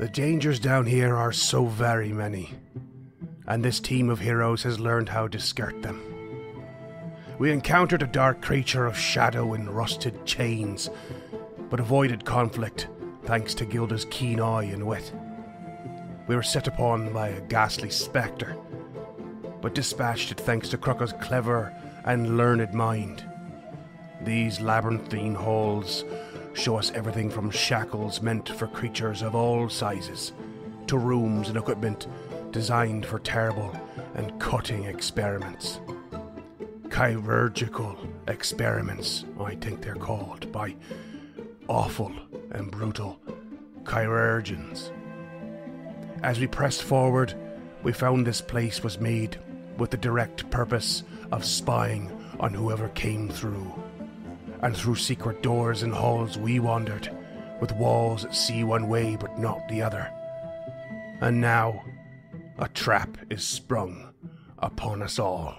The dangers down here are so very many, and this team of heroes has learned how to skirt them. We encountered a dark creature of shadow and rusted chains, but avoided conflict thanks to Gilda's keen eye and wit. We were set upon by a ghastly spectre, but dispatched it thanks to Crocker's clever and learned mind. These labyrinthine halls show us everything from shackles meant for creatures of all sizes to rooms and equipment designed for terrible and cutting experiments. Chirurgical experiments, I think they're called, by awful and brutal chirurgeons. As we pressed forward, we found this place was made with the direct purpose of spying on whoever came through. And through secret doors and halls we wandered, with walls that see one way but not the other. And now, a trap is sprung upon us all.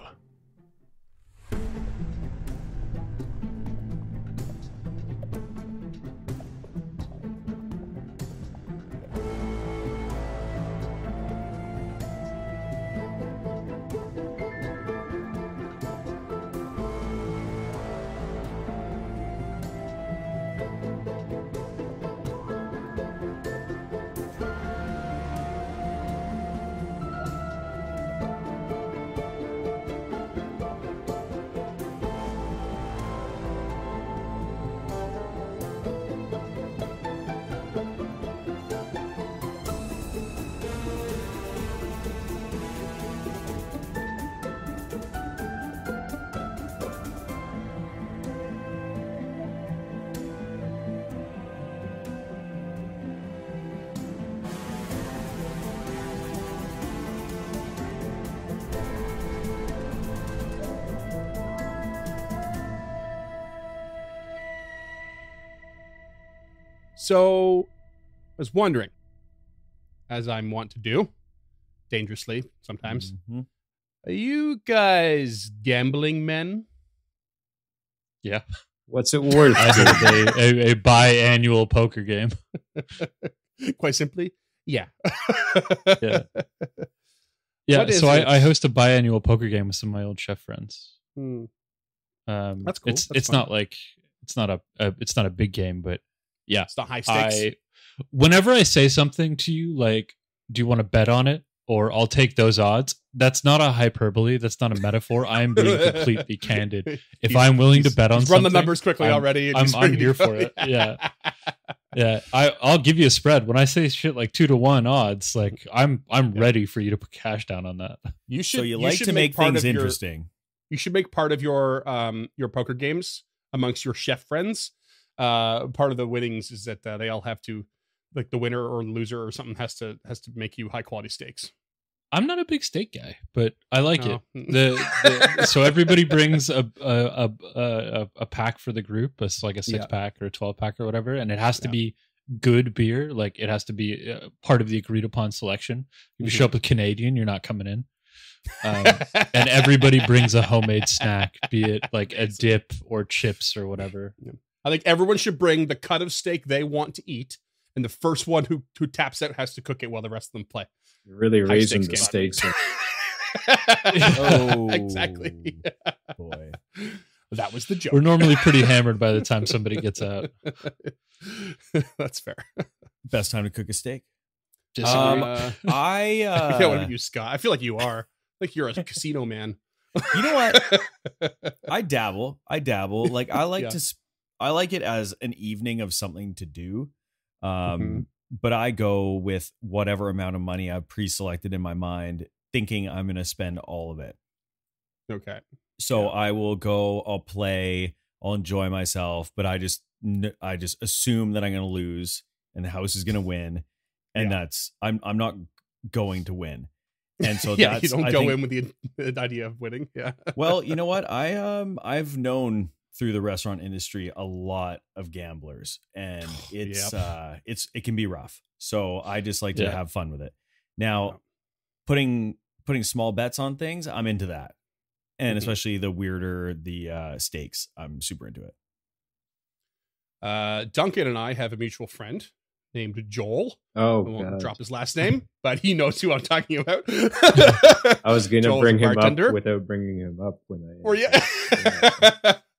So, I was wondering, as I'm wont to do, dangerously sometimes, Mhm. are you guys gambling men? Yeah. What's it worth? I did a, a, a biannual poker game. Quite simply, yeah. Yeah. Yeah, so? I, I host a biannual poker game with some of my old chef friends. Hmm. Um, That's cool. It's That's it's fun. not like it's not a, a it's not a big game, but yeah, It's not high stakes. I whenever I say something to you like, do you want to bet on it? Or I'll take those odds. That's not a hyperbole. That's not a metaphor. I'm being completely candid. If He's- I'm willing to bet on he's run the something, numbers quickly I'm- already. I'm- I'm ready to here for it. Yeah. Yeah, I I'll give you a spread when I say shit like two to one odds. Like I'm I'm Yeah. ready for you to put cash down on that. You should. so you like should to make part things of your- interesting. you should make part of your um your poker games amongst your chef friends. Uh, part of the winnings is that uh, they all have to, like the winner or loser or something has to has to make you high quality steaks. I'm not a big steak guy, but I like it. The, the so everybody brings a a, a a a pack for the group. It's like a six Yeah. pack or a twelve pack or whatever, and it has to Yeah. be good beer. Like it has to be uh, part of the agreed upon selection. If you Mhm. show up with Canadian, you're not coming in. Um, and everybody brings a homemade snack, be it like a dip or chips or whatever. I think everyone should bring the cut of steak they want to eat, and the first one who who taps out has to cook it while the rest of them play. You're really High raising stakes the game. stakes. oh, exactly. Boy. that was the joke. We're normally pretty hammered by the time somebody gets out. That's fair. Best time to cook a steak. Disagree. Um, Uh, I I don't want uh, to be you, Scott. I feel like you are. Like you're a casino man. you know what? I dabble. I dabble. Like I like Yeah. to. I like it as an evening of something to do. Um, Mhm. but I go with whatever amount of money I've pre-selected in my mind, thinking I'm going to spend all of it. okay. So Yeah. I will go. I'll play. I'll enjoy myself. But I just, I just assume that I'm going to lose, and the house is going to win, and Yeah. that's I'm I'm not going to win. And so yeah, that's you don't I go think- in with the, the idea of winning. Yeah. well, you know what? I um I've known through the restaurant industry a lot of gamblers and it's Yep. uh it's it can be rough. So I just like to Yeah. have fun with it. Now, putting putting small bets on things, I'm into that. And Mhm. especially the weirder the uh stakes, I'm super into it. Uh, Duncan and I have a mutual friend named Joel. Oh, I won't God. drop his last name, but he knows who I'm talking about. I was gonna Joel's bring him bartender. up without bringing him up when I. Or yeah.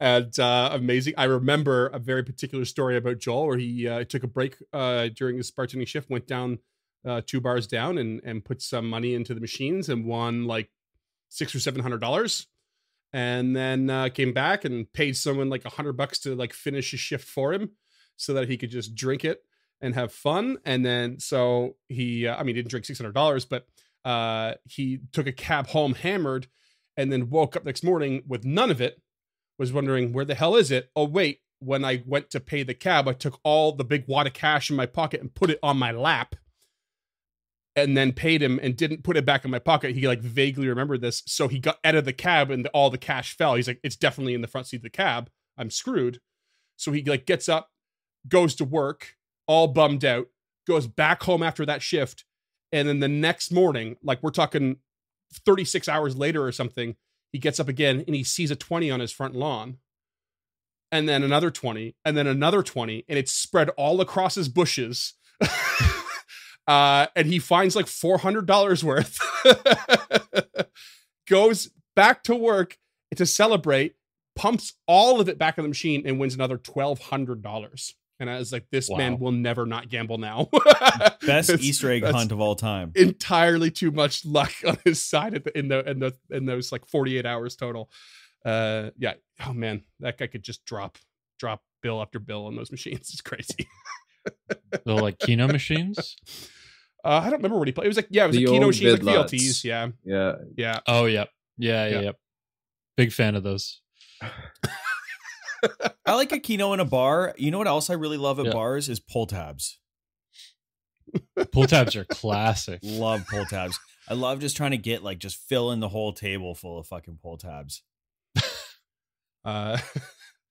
And uh, amazing. I remember a very particular story about Joel where he uh, took a break uh, during his bartending shift, went down uh, two bars down, and and put some money into the machines and won like six or seven hundred dollars. And then uh, came back and paid someone like a hundred bucks to like finish his shift for him, so that he could just drink it and have fun. And then so he, uh, I mean, he didn't drink six hundred dollars, but he took a cab home hammered, and then woke up next morning with none of it. Was wondering where the hell is it? Oh wait, when I went to pay the cab, I took all the big wad of cash in my pocket and put it on my lap, and then paid him and didn't put it back in my pocket. He like vaguely remembered this, so he got out of the cab and all the cash fell. He's like, it's definitely in the front seat of the cab. I'm screwed. So he like gets up, goes to work, all bummed out, goes back home after that shift, and then the next morning, like we're talking 36 hours later or something, he gets up again and he sees a 20 on his front lawn. And then another 20, and then another 20, and it's spread all across his bushes. uh, and he finds like $400 worth. Goes back to work to celebrate, pumps all of it back in the machine, and wins another $1,200. And I was like, this Wow. man will never not gamble now. Best It's- Easter egg hunt of all time. entirely too much luck on his side at the, in the in the in those like 48 hours total. Uh yeah. Oh man, that guy could just drop drop bill after bill on those machines. It's crazy. The like Keno machines. Uh, I don't remember what he played. It was like yeah, it was The like Keno old machines, like Vidlots. VLTs. Yeah, yeah, yeah. Oh yep. Yeah, yeah, Yeah. yep. Big fan of those. I like a keno in a bar. You know what else I really love at Yeah. bars is pull tabs. Pull tabs are classic. Love pull tabs. I love just trying to get like just fill in the whole table full of fucking pull tabs. Uh,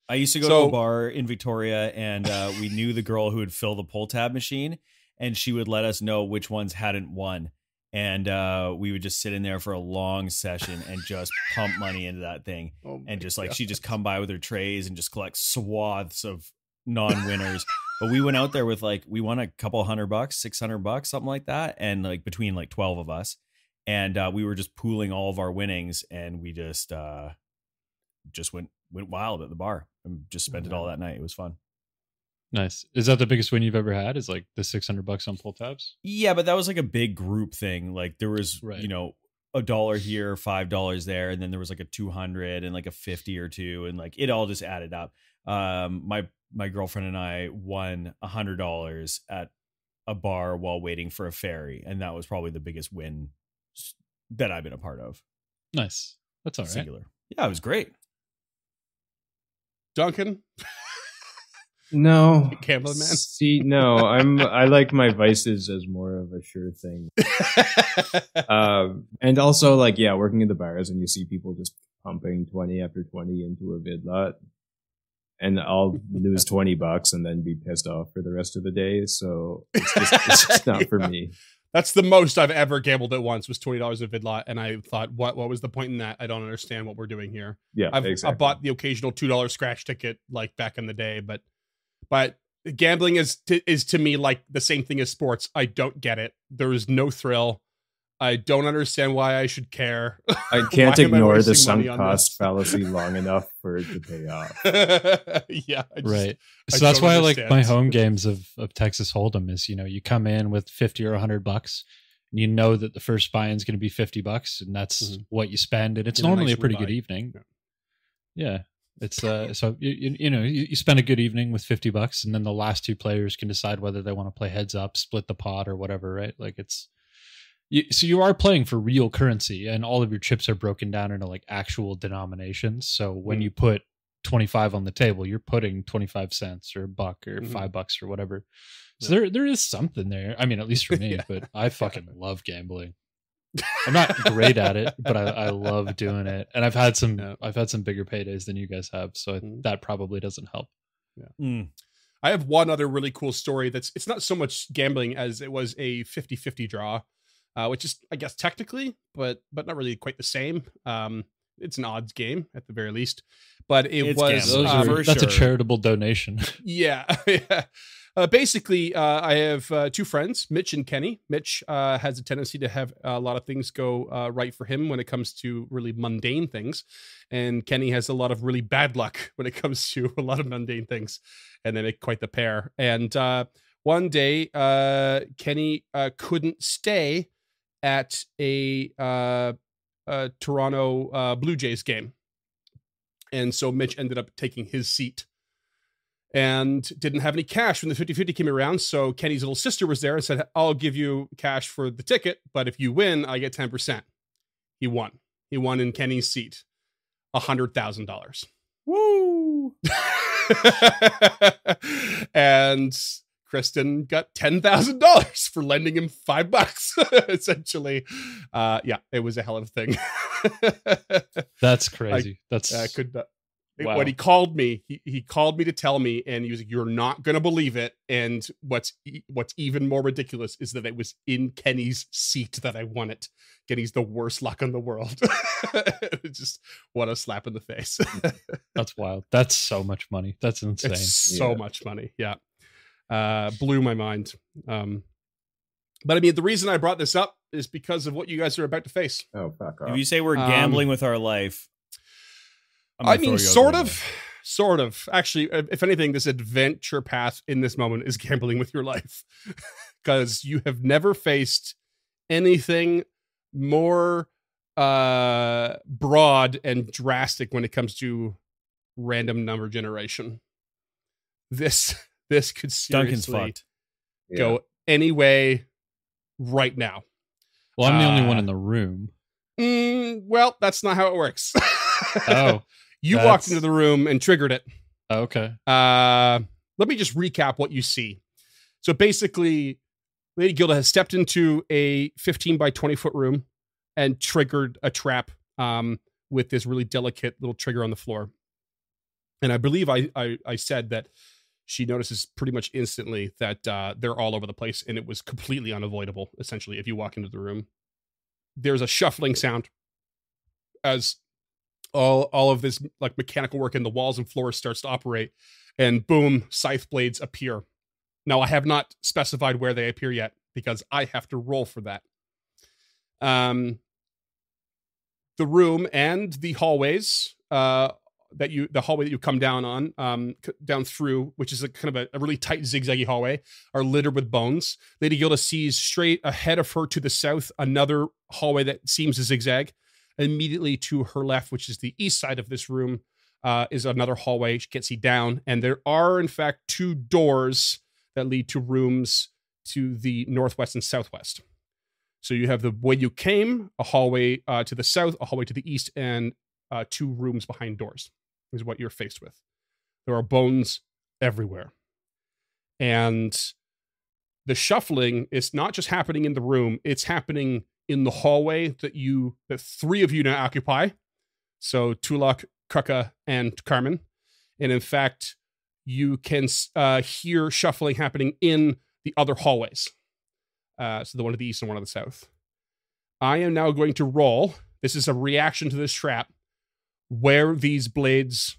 I used to go So- to a bar in Victoria and uh, we knew the girl who would fill the pull tab machine and she would let us know which ones hadn't won. And uh, we would just sit in there for a long session and just pump money into that thing. oh And just like God. she'd just come by with her trays and just collect swaths of non-winners. but we went out there with like we won a couple hundred bucks, six hundred bucks, something like that, and like between like twelve of us, and uh, we were just pooling all of our winnings, and we just uh, just went went wild at the bar and just spent it all that night. It was fun. Nice. Is that the biggest win you've ever had? Is like the six hundred bucks on pull tabs? Yeah, but that was like a big group thing. Like there was, Right. you know, a dollar here, five dollars there, and then there was like a two hundred and like a fifty or two, and like it all just added up. Um, my my girlfriend and I won a hundred dollars at a bar while waiting for a ferry, and that was probably the biggest win that I've been a part of. Nice. That's all right. Singular. Yeah, it was great. Duncan, no, gambling man. See, no, I'm I like my vices as more of a sure thing. Um, and also like yeah, working in the bars and you see people just pumping twenty after twenty into a vid lot, and I'll lose twenty bucks and then be pissed off for the rest of the day. So it's just, it's just not for me. That's the most I've ever gambled at once was twenty dollars a vidlot, and I thought, what what was the point in that? I don't understand what we're doing here. Yeah, I've exactly. I bought the occasional two dollar scratch ticket like back in the day, but but gambling is to, is to me like the same thing as sports. I don't get it. There is no thrill. I don't understand why I should care. I can't Why am I ignore the sunk cost fallacy long enough for it to pay off. yeah, I just- right. I So that's don't why I like my home games of of Texas Hold'em is you know you come in with fifty or hundred bucks, and you know that the first buy-in is going to be fifty bucks, and that's Mhm. what you spend, and it's In a normally nice a pretty rebuy. good evening. Yeah. Yeah, it's uh so you, you, you know you, you spend a good evening with fifty bucks, and then the last two players can decide whether they want to play heads up, split the pot, or whatever. Right? Like it's. You, so you are playing for real currency, and all of your chips are broken down into like actual denominations. So when Mm. you put 25 on the table you're putting 25 cents or a buck or Mhm. 5 bucks or whatever so Yeah. there there is something there i mean at least for me Yeah. but i fucking love gambling i'm not great at it but I, I love doing it and i've had some Yeah. i've had some bigger paydays than you guys have so Mhm. that probably doesn't help Mm. I have one other really cool story that's it's not so much gambling as it was a 50-50 draw, uh, which is I guess technically, but but not really quite the same. Um, it's an odds game at the very least. But it It's was gambling, um, are, for that's a charitable donation. yeah. yeah. Uh, basically, uh, I have uh, two friends, Mitch and Kenny. Mitch uh, has a tendency to have a lot of things go uh, right for him when it comes to really mundane things. And Kenny has a lot of really bad luck when it comes to a lot of mundane things. And they make quite the pair. And uh, one day, uh, Kenny uh, couldn't stay at a, uh, a Toronto uh, Blue Jays game. And so Mitch ended up taking his seat and didn't have any cash when the 50 50 came around. So Kenny's little sister was there and said, I'll give you cash for the ticket, but if you win, I get 10%. He won. He won in Kenny's seat $100,000. Woo! and Kristen got $10,000 for lending him five bucks, essentially. Uh, yeah, it was a hell of a thing. That's crazy. That's I could not. Wow. When he called me, he, he called me to tell me, and he was like, "You're not gonna believe it." And what's what's even more ridiculous is that it was in Kenny's seat that I won it. Kenny's the worst luck in the world. Just what a slap in the face. that's wild. That's so much money. That's insane. it's so Yeah. much money. Yeah, uh, blew my mind. Um, but I mean, the reason I brought this up is because of what you guys are about to face. Oh, fuck off. If you say we're Um, gambling with our life, I'm I mean, sort the of, sort of. Actually, uh, if anything, this adventure path in this moment is gambling with your life because you have never faced anything more uh broad and drastic when it comes to random number generation. This this could window. Duncan's seriously fucked. Yeah. go any way right now. well, I'm the only one uh, in the room. Mm, well, that's not how it works. Oh, you walked into the room and triggered it. okay. Uh, let me just recap what you see. So basically, Lady Gilda has stepped into a 15 by 20 foot room and triggered a trap um, with this really delicate little trigger on the floor. And I believe I, I, I said that she notices pretty much instantly that uh, they're all over the place and it was completely unavoidable, essentially, if you walk into the room. There's a shuffling sound as all all of this like mechanical work in the walls and floors starts to operate and boom scythe blades appear now i have not specified where they appear yet because i have to roll for that um the room and the hallways uh that you the hallway that you come down on um down through which is a kind of a, a really tight zigzaggy hallway are littered with bones lady gilda sees straight ahead of her to the south another hallway that seems to zigzag immediately to her left, which is the east side of this room, uh, is another hallway. She can't see down. And there are, in fact, two doors that lead to rooms to the northwest and southwest. So you have the way you came, a hallway uh, to the south, a hallway to the east, and uh, two rooms behind doors is what you're faced with. There are bones everywhere. And the shuffling is not just happening in the room, it's happening in the hallway that you that three of you now occupy. So Tulak, Kruka, and Carmen. And in fact, you can uh, hear shuffling happening in the other hallways. Uh, so the one to the east and one to the south. I am now going to roll. This is a reaction to this trap where these blades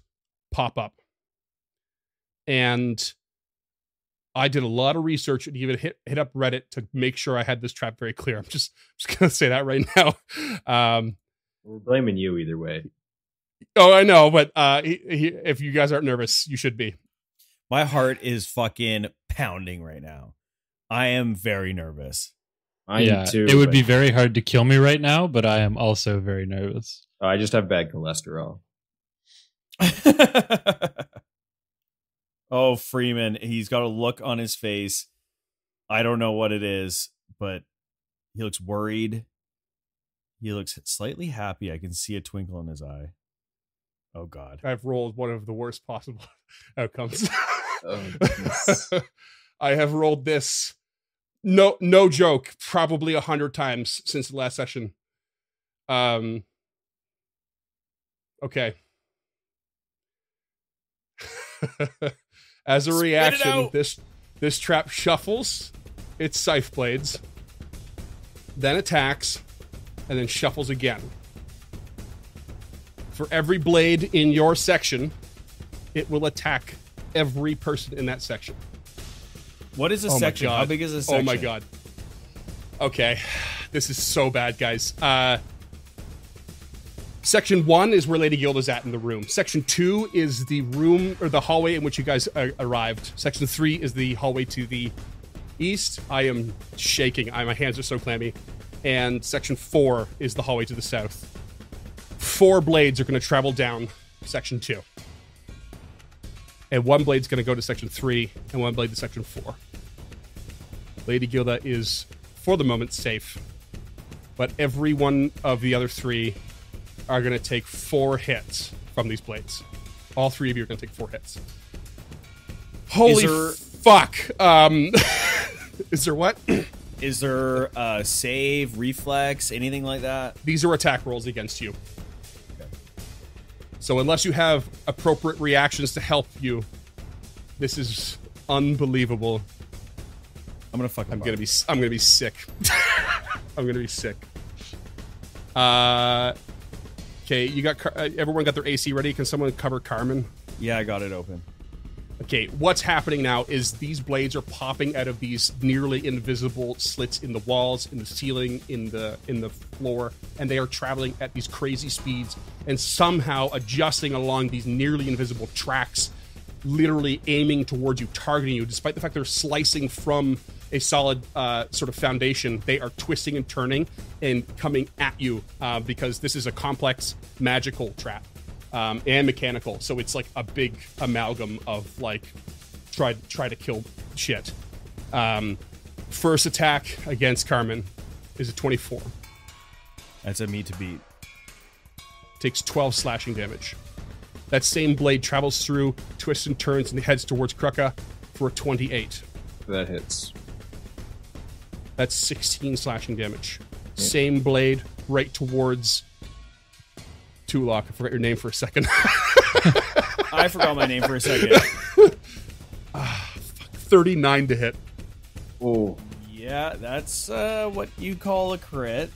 pop up. And I did a lot of research and even hit hit up Reddit to make sure I had this trap very clear. I'm just just gonna say that right now. Um, We're blaming you either way. oh, I know, but uh, he, he, if you guys aren't nervous, you should be. My heart is fucking pounding right now. I am very nervous. I yeah, am too. it would but be very hard to kill me right now, but I am also very nervous. I just have bad cholesterol. oh, Freeman, he's got a look on his face. I don't know what it is, but he looks worried. He looks slightly happy. I can see a twinkle in his eye. Oh God. I've rolled one of the worst possible outcomes. Oh. I have rolled this, no no joke, probably a hundred times since the last session. Um. Okay. As a Spit reaction, this this trap shuffles its scythe blades, then attacks, and then shuffles again. For every blade in your section, it will attack every person in that section. What is a Oh section? How big is a section? Oh my god. Okay. This is so bad, guys. Uh Section 1 is where Lady Gilda's at in the room. Section 2 is the room or the hallway in which you guys uh, arrived. Section 3 is the hallway to the east. I am shaking. I, my hands are so clammy. And section 4 is the hallway to the south. Four blades are going to travel down section 2. And one blade's going to go to section 3 and one blade to section 4. Lady Gilda is, for the moment, safe. But every one of the other three are going to take four hits from these blades. All three of you are going to take four hits. Holy there- fuck! Um, is there what? Is there a save, reflex, anything like that? These are attack rolls against you. So unless you have appropriate reactions to help you, this is unbelievable. I'm gonna fuck. I'm gonna be I'm gonna be sick. I'm gonna be sick. Uh, okay, you got uh, everyone got their AC ready. Can someone cover Carmen? Yeah, I got it open. Okay, what's happening now is these blades are popping out of these nearly invisible slits in the walls, in the ceiling, in the in the floor, and they are traveling at these crazy speeds and somehow adjusting along these nearly invisible tracks, literally aiming towards you, targeting you. Despite the fact they're slicing from a solid uh, sort of foundation, they are twisting and turning and coming at you uh, because this is a complex magical trap um, and mechanical. So it's like a big amalgam of like try try to kill shit. Um, first attack against Carmen is a 24. That's a me to beat. Takes 12 slashing damage. That same blade travels through, twists and turns, and heads towards Kruka for a 28. That hits. That's 16 slashing damage. Same blade right towards Tulok. I forgot your name for a second. I forgot my name for a second. 39 to hit. Oh, Yeah, that's uh, what you call a crit.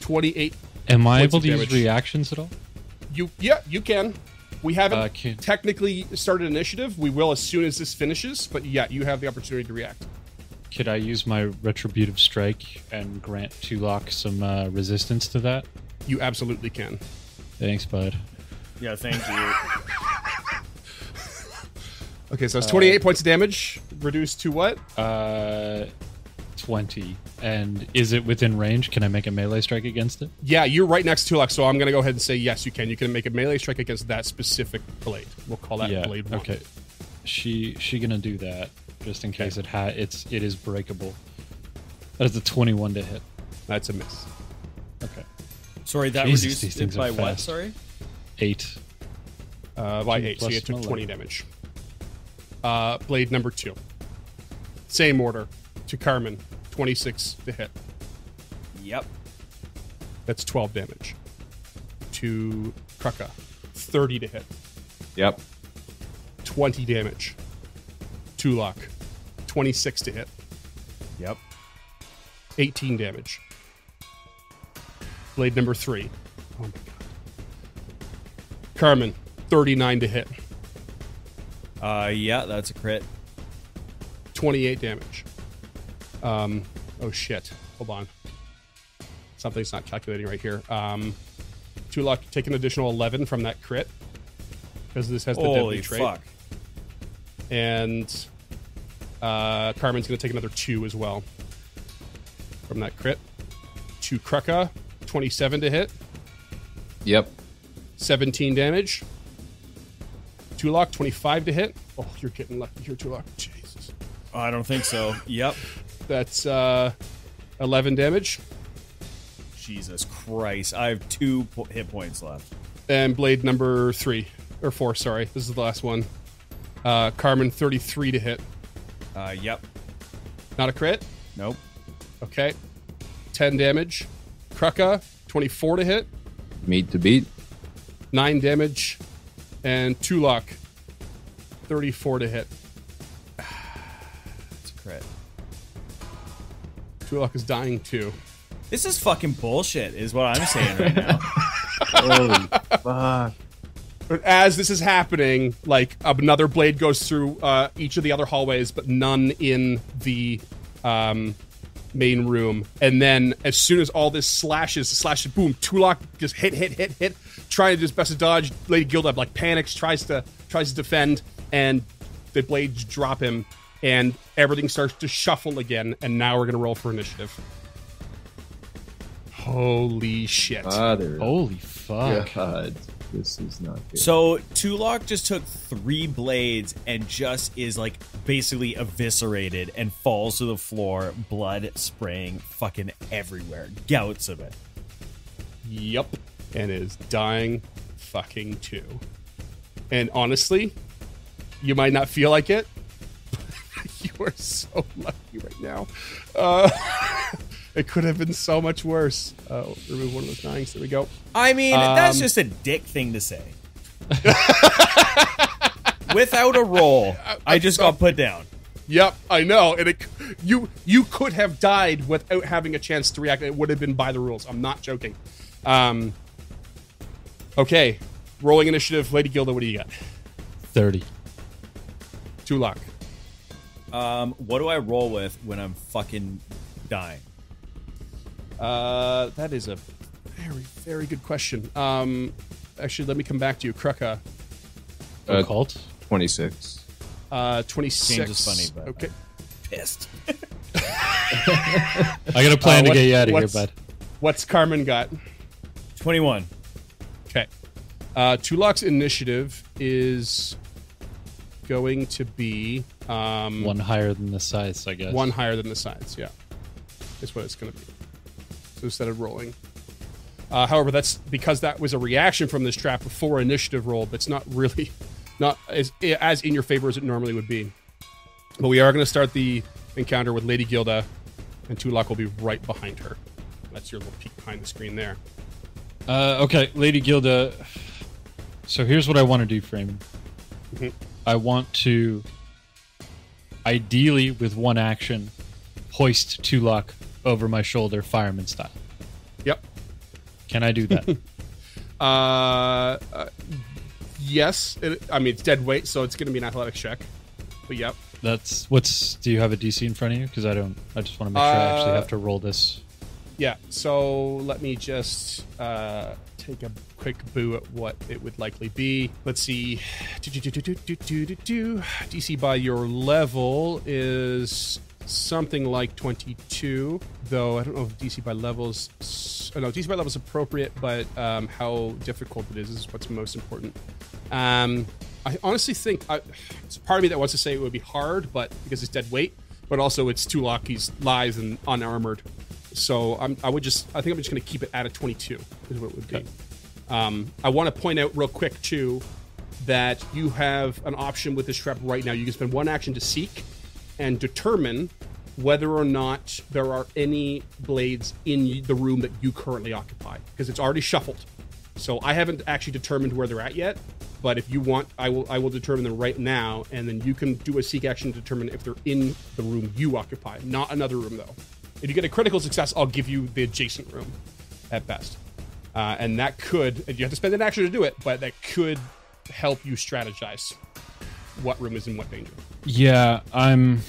28 Am I able of to use reactions at all? You yeah, you can. We haven't Uh, can- technically started initiative. We will as soon as this finishes, but yeah, you have the opportunity to react. Could I use my retributive strike and grant Tulok some uh, resistance to that? You absolutely can. Thanks, bud. Yeah, thank you. Okay, so it's 28 points of damage reduced to what? Uh, twenty. And is it within range? Can I make a melee strike against it? Yeah, you're right next to Lux, so I'm going to go ahead and say yes, you can. You can make a melee strike against that specific blade. We'll call that yeah. blade one. Okay. She she gonna do that just in case it ha it's it is breakable. That is a twenty-one to hit. That's a miss. Okay. Sorry, that Jesus, reduced these it by are what? Sorry. Eight. Uh, by Two 8, so plus you took melee. 20 damage. Uh, blade number 2. Same order to Carmen, 26 to hit. Yep. That's 12 damage. To Kruka, 30 to hit. yep. 20 damage. Tulok, 26 to hit. Yep. 18 damage. Blade number 3. Oh my god. Carmen, 39 to hit. Uh, yeah, that's a crit. 28 damage. Um, oh shit. Hold on. Something's not calculating right here. Um, Tulok, take an additional 11 from that crit. Because this has the Holy deadly trait. fuck! And uh, Carmen's going to take another 2 as well. From that crit. To Kruka, 27 to hit. Yep. 17 damage. Tulok, 25 to hit. Oh, you're getting lucky here, Tulok. Jesus. I don't think so. Yep. That's uh, 11 damage. Jesus Christ! I have two po- hit points left. And blade number three, or four, sorry. This is the last one. Uh, Carmen, 33 to hit. Uh, yep. Not a crit. Nope. Okay. 10 damage. Kruka, 24 to hit. Meet to beat. 9 damage. And Tulok, 34 to hit. It's a crit. Tulok is dying too. This is fucking bullshit, is what I'm saying right now. Holy Fuck. But as this is happening, like another blade goes through uh, each of the other hallways, but none in the um, main room. And then as soon as all this slashes, slashes, boom, Tulok just hit, hit, hit, hit, trying to do his best to dodge. Lady Gilda like panics, tries to tries to defend, and the blades drop him, and everything starts to shuffle again. And now we're gonna roll for initiative. Holy shit! Father. Holy fuck. God. This is not good. So Tulok just took three blades and just is like basically eviscerated and falls to the floor, blood spraying fucking everywhere. Gouts of it. Yep. And is dying fucking too. And honestly, you might not feel like it. you are so lucky right now. Uh, it could have been so much worse. Uh, remove one of those dyings. There we go. I mean, that's Um, just a dick thing to say. Without a roll, I just got put down. Yep, I know. And it, you you could have died without having a chance to react. It would have been by the rules. I'm not joking. Um, okay, rolling initiative. Lady Gilda, what do you got? 30. Tulak. Um, what do I roll with when I'm fucking dying? Uh, that is a very, very good question. Um, actually, let me come back to you, Kruka. Uh, Occult? 26. Uh, 26. James is funny, but Okay. pissed. I got a plan Uh, to get you out of here, bud. What's Carmen got? 21. Okay. Uh, Tulak's initiative is going to be um, One higher than the size, I guess. one higher than the size, Yeah, is what it's going to be. Instead of rolling. Uh, however, that's because that was a reaction from this trap before initiative roll. That's not really not as as in your favor as it normally would be. But we are going to start the encounter with Lady Gilda, and Tulak will be right behind her. That's your little peek behind the screen there. Uh, okay, Lady Gilda. So here's what I want to do, Frame. Mhm. I want to, ideally, with one action, hoist Tulok over my shoulder, fireman style. Yep. Can I do that? Uh, uh yes. It, I mean, it's dead weight, so it's going to be an athletics check. But yep. That's what's. Do you have a DC in front of you? Because I don't. I just want to make sure I actually Uh, have to roll this. Yeah. So let me just uh, take a quick boo at what it would likely be. Let's see. Do-do-do-do-do-do-do-do. DC by your level is something like 22, though I don't know if DC by levels. Oh, no, DC by level is appropriate, but um, how difficult it is is what's most important. Um, I honestly think I, it's part of me that wants to say it would be hard, but because it's dead weight, but also it's Tulok, he's live and unarmored. So I'm, I would just, I think I'm just going to keep it at a 22 is what it would be. Um, I want to point out real quick too that you have an option with this trap right now. You can spend one action to seek and determine whether or not there are any blades in the room that you currently occupy because it's already shuffled. So I haven't actually determined where they're at yet, but if you want, I will I will determine them right now, and then you can do a seek action to determine if they're in the room you occupy, not another room though. If you get a critical success, I'll give you the adjacent room at best, uh, and that could you have to spend an action to do it, but that could help you strategize what room is in what danger. Yeah, I'm.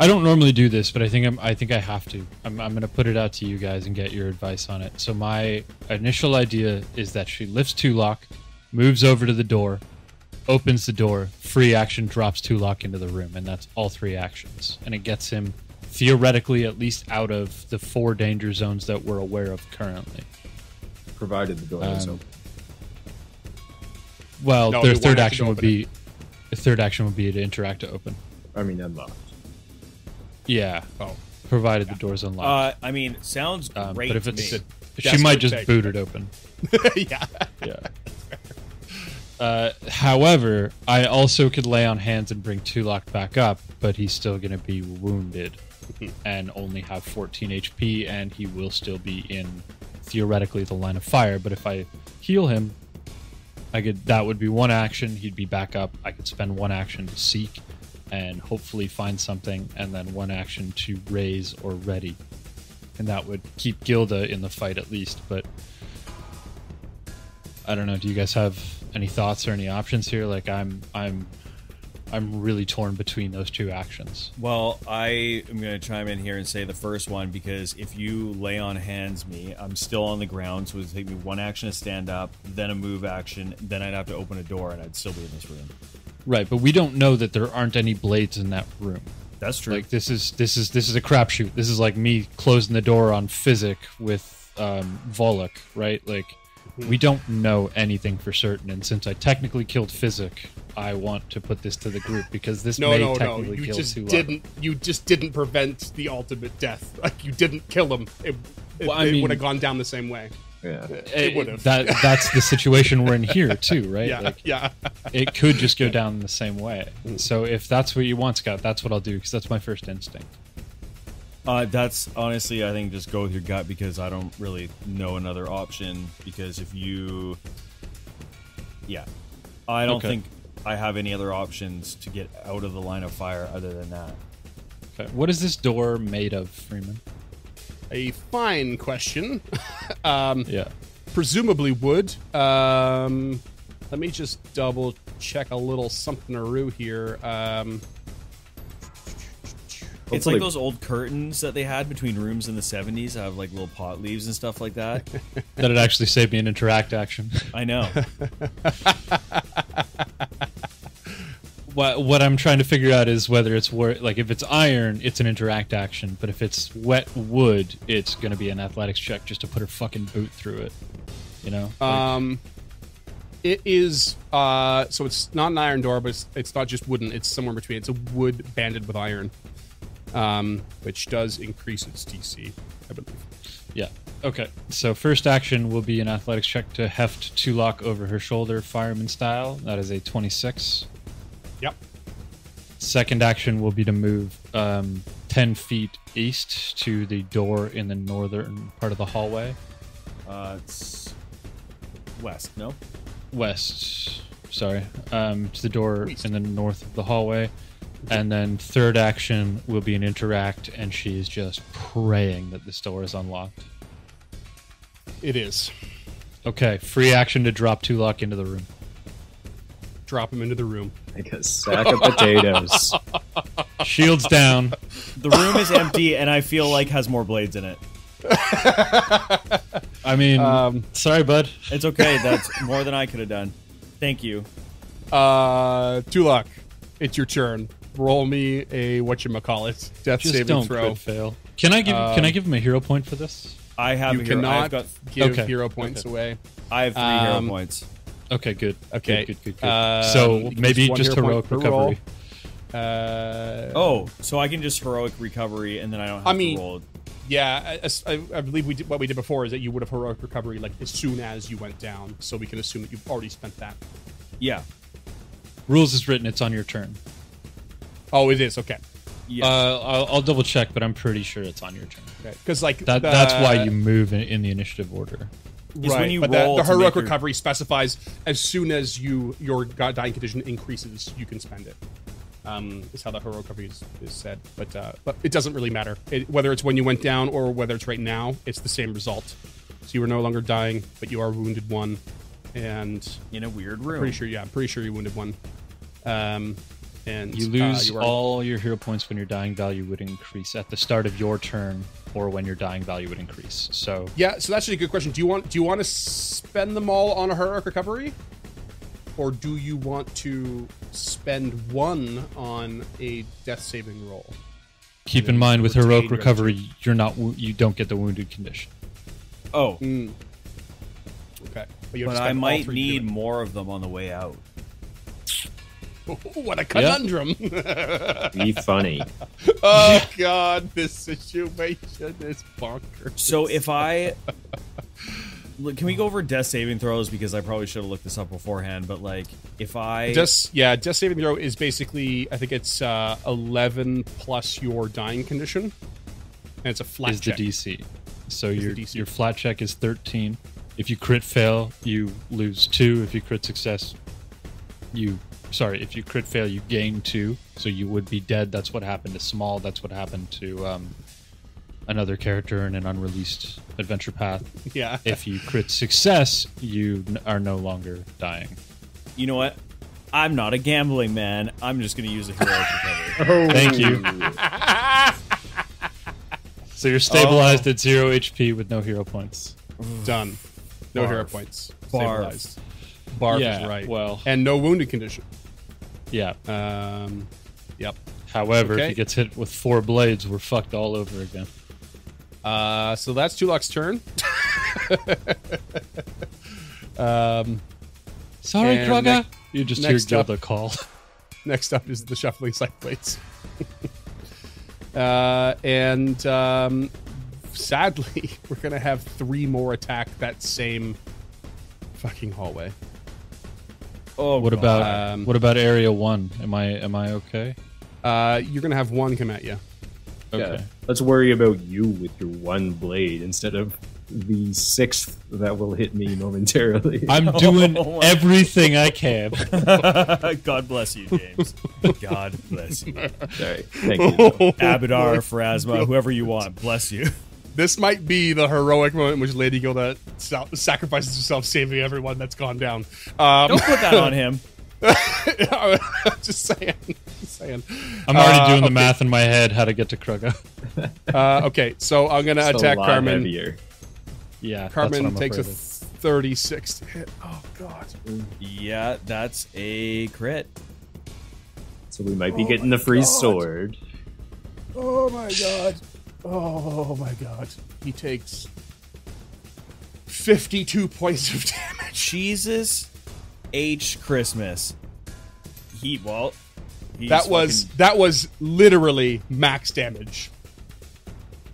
I don't normally do this, but I think I'm. I think I have to. I'm. I'm going to put it out to you guys and get your advice on it. So my initial idea is that she lifts Tulok, moves over to the door, opens the door, free action drops Tulok into the room, and that's all three actions, and it gets him theoretically at least out of the four danger zones that we're aware of currently. Provided the door is Um, open. Well, No, their it'd be one third action action would open be. The third action would be to interact to open. I mean, unlocked. Yeah, Oh, provided the door's unlocked. Uh, I mean, sounds Um, great but if to it's me. she might just boot it open. yeah. Yeah. Uh, however, I also could lay on hands and bring Tulok back up, but he's still going to be wounded and only have 14 HP, and he will still be in theoretically the line of fire. But if I heal him, I could. That would be one action. He'd be back up. I could spend one action to seek and hopefully find something, and then one action to raise or ready, and that would keep Gilda in the fight at least. But I don't know. Do you guys have any thoughts or any options here? Like I'm I'm I'm really torn between those two actions. Well, I am going to chime in here and say the first one because if you lay on hands me, I'm still on the ground, so it would take me one action to stand up, then a move action, then I'd have to open a door, and I'd still be in this room. Right, but we don't know that there aren't any blades in that room. That's true. Like this is this is this is a crapshoot. This is like me closing the door on Physic with um, Volok, right? Like we don't know anything for certain, and since I technically killed Physic, I want to put this to the group because this No, may no, no. technically You kill just Tulak. didn't. You just didn't prevent the ultimate death. Like you didn't kill him. It, it, Well, it would have gone down the same way. Yeah. It would have. That that's the situation we're in here too, right? yeah, Like yeah. it could just go down the same way. Mm. So if that's what you want, Scott, that's what I'll do because that's my first instinct. Uh, that's honestly, I think just go with your gut because I don't really know another option. Because if you, yeah, I don't Okay. think I have any other options to get out of the line of fire other than that. Okay. What is this door made of, Freeman? A fine question. um, Yeah. presumably wood. Um, let me just double check a little something aroo here. Um, It's like those old curtains that they had between rooms in the 70s. I have like little pot leaves and stuff like that. That it actually saved me an interact action. I know. what what I'm trying to figure out is whether it's wor like if it's iron, it's an interact action, but if it's wet wood, it's going to be an athletics check just to put her fucking boot through it. You know? Like, um, it is. Uh, so it's not an iron door, but it's, it's not just wooden. It's somewhere between. It's a wood banded with iron, um, which does increase its DC, I believe. yeah. Okay. So first action will be an athletics check to heft Tulok over her shoulder, fireman style. That is a 26. Yep. Second action will be to move um, 10 feet east to the door in the northern part of the hallway. Uh, it's west, no? West, sorry, um, to the door East. in the north of the hallway. And then third action will be an interact, and she's just praying that this door is unlocked. It is. Okay, free action to drop Tulok into the room. Drop him into the room. Like a sack of potatoes. Shields down. The room is empty and I feel like has more blades in it. I mean, Um, sorry, bud. It's okay. That's more than I could have done. Thank you. Uh, Tulak, it's your turn. Roll me a what you call it death Just saving don't throw. crit fail. Can I give Can I Um, give him a hero point for this? I have You a hero. cannot I've got. give Okay. hero points Okay. away. I have three Um, hero points. Okay, good. Okay. good, good, good. good. Um, so you can maybe use one just hero heroic point per roll. recovery. Uh, Oh, so I can just heroic recovery and then I don't have I mean- to roll. yeah. I, I, I believe we did, what we did before is that you would have heroic recovery like as soon as you went down, so we can assume that you've already spent that. Yeah. Rules is written. It's on your turn. Oh, it is okay. Yeah. Uh, I'll, I'll double check, but I'm pretty sure it's on your turn. Okay, because like That the- that's why you move in, in the initiative order. Is when you but roll the, the to make heroic your- recovery specifies as soon as you your dying condition increases, you can spend it. Um, is how the heroic recovery is, is said, but uh, but it doesn't really matter it, whether it's when you went down or whether it's right now. It's the same result. So you are no longer dying, but you are wounded one, and in a weird room. pretty sure yeah, I'm pretty sure you wounded one. Um, and You uh, lose you are- all your hero points when your dying value would increase at the start of your turn, or when your dying value would increase. So Yeah, so that's actually a good question. Do you want do you want to spend them all on a heroic recovery, or do you want to spend one on a death saving roll? keep in mind with heroic your recovery, you're not you don't get the wounded condition. Oh, Mm. Okay, but, you but I might three to do need more of them on the way out. It. what a conundrum! Be funny. oh god, this situation is bonkers. So if I Look, can we go over death saving throws because I probably should have looked this up beforehand. But like, if I just yeah, death saving throw is basically I think it's uh, eleven plus your dying condition, and it's a flat is check. the DC. So Is your DC. your flat check is 13. If you crit fail, you lose two. If you crit success, you sorry. If you crit fail, you gain two. So you would be dead. That's what happened to Small. That's what happened to um, another character in an unreleased adventure path. Yeah. If you crit success, you n- are no longer dying. You know what? I'm not a gambling man. I'm just going to use a heroic recovery. Oh, Thank you. So you're stabilized Oh. at zero HP with no hero points. Done. No hero points. Barf. Stabilized. Barf yeah, is right. Well, and no wounded condition. yeah. Um, yep. However, Okay. if he gets hit with four blades, we're fucked all over again. Uh, so that's Tulok's turn. um, Sorry, Krugga. next- you just hear next up- call. next up is the shuffling side plates. uh, and um, sadly, we're gonna have three more attack that same fucking hallway. Oh, What God. about Um, what about area one? Am I am I okay? Uh, you're gonna have one come at you. Okay. Yeah. Let's worry about you with your one blade instead of the sixth that will hit me momentarily. I'm doing Oh everything I can. God bless you, James. God bless you. Sorry. Thank you. Abadar, Pharasma, whoever you want, bless you. This might be the heroic moment in which Lady Gilda sacrifices herself, saving everyone that's gone down. Um, Don't put that on him. just saying. Just saying. I'm already Uh, doing the okay. math in my head how to get to Krugga. Uh, okay, so I'm gonna It's attack Carmen. heavier. Yeah, Carmen takes a 36 to hit. Oh god. Yeah, that's a crit. So we might be getting the free sword. Oh my god. Oh my god. He takes 52 points of damage. Jesus H Christmas. He well he's That was fucking- that was literally max damage.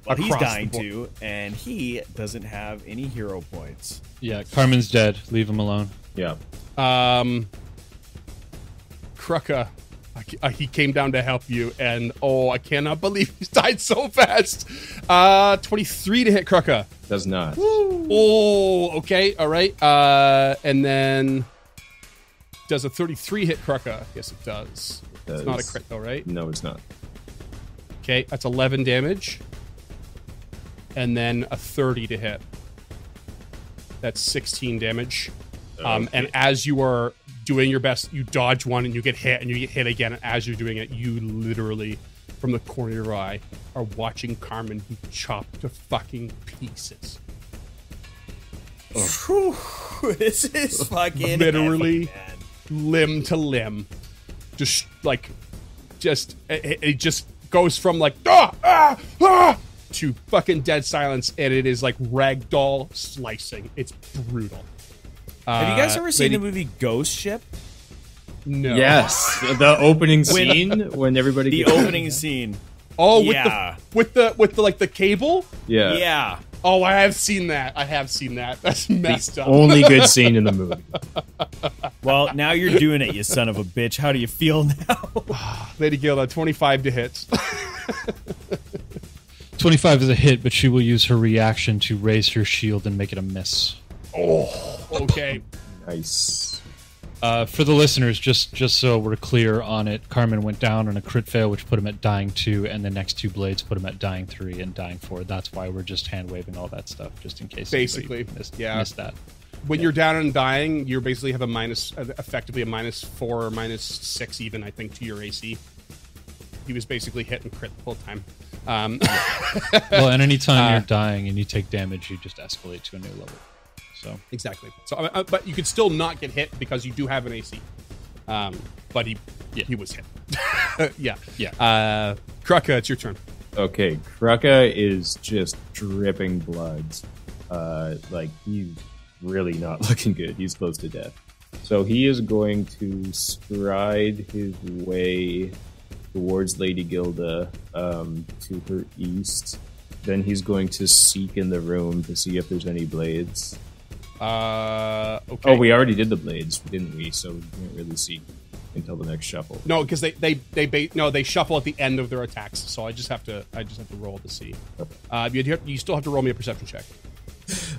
well, he's dying too, and he doesn't have any hero points. Yeah, Carmen's dead. Leave him alone. Yeah. Um Krugga I- I- he came down to help you, and oh, I cannot believe he's died so fast. Uh, 23 to hit Krugga. Does not. Oh, okay, all right. Uh, and then does a 33 hit Krugga? Yes, it does. It's not a Does. crit though, right? No, it's not. Okay, that's 11 damage. And then a 30 to hit. That's 16 damage. Um, and as you are doing your best, you dodge one and you get hit and you get hit again. And as you're doing it, you literally, from the corner of your eye, are watching Carmen be chopped to fucking pieces. Whew, this is fucking Literally. heavy, limb to limb, just like, just it, it just goes from like ah ah ah to fucking dead silence, and it is like ragdoll slicing. It's brutal. Have you guys Uh, ever seen Lady- the movie Ghost Ship? No. Yes, the opening scene when everybody The gets- opening scene. Oh, with Yeah. the with the with the like the cable. Yeah, Yeah. Oh, I have seen that. I have seen that. That's messed up. only good scene in the movie. Well, now you're doing it, you son of a bitch. How do you feel now? Lady Gilda, twenty five to hit. 25 is a hit, but she will use her reaction to raise her shield and make it a miss. Oh, okay. Nice. Uh, for the listeners, just just so we're clear on it, Carmen went down on a crit fail, which put him at dying two, and the next two blades put him at dying three and dying four. That's why we're just hand waving all that stuff, just in case. Basically, missed, yeah. missed that. When you're down and dying, you basically have a minus, uh, effectively a minus four or minus six, even I think, to your AC. He was basically hit and crit the whole time. Um, Well, and anytime Uh, you're dying and you take damage, you just escalate to a new level. So exactly. So, uh, uh, but you could still not get hit because you do have an AC. Um, but he, Yeah. he was hit. yeah, Yeah. Uh, Krugga, it's your turn. Okay, Krugga is just dripping blood. Uh, like he's really not looking good. He's close to death. So he is going to stride his way towards Lady Gilda um, to her east. Then he's going to seek in the room to see if there's any blades. Uh, okay. Oh, we already did the blades, didn't we? So we can't really see until the next shuffle. No, because they they they ba- no they shuffle at the end of their attacks. So I just have to I just have to roll to see. Uh, you you still have to roll me a perception check.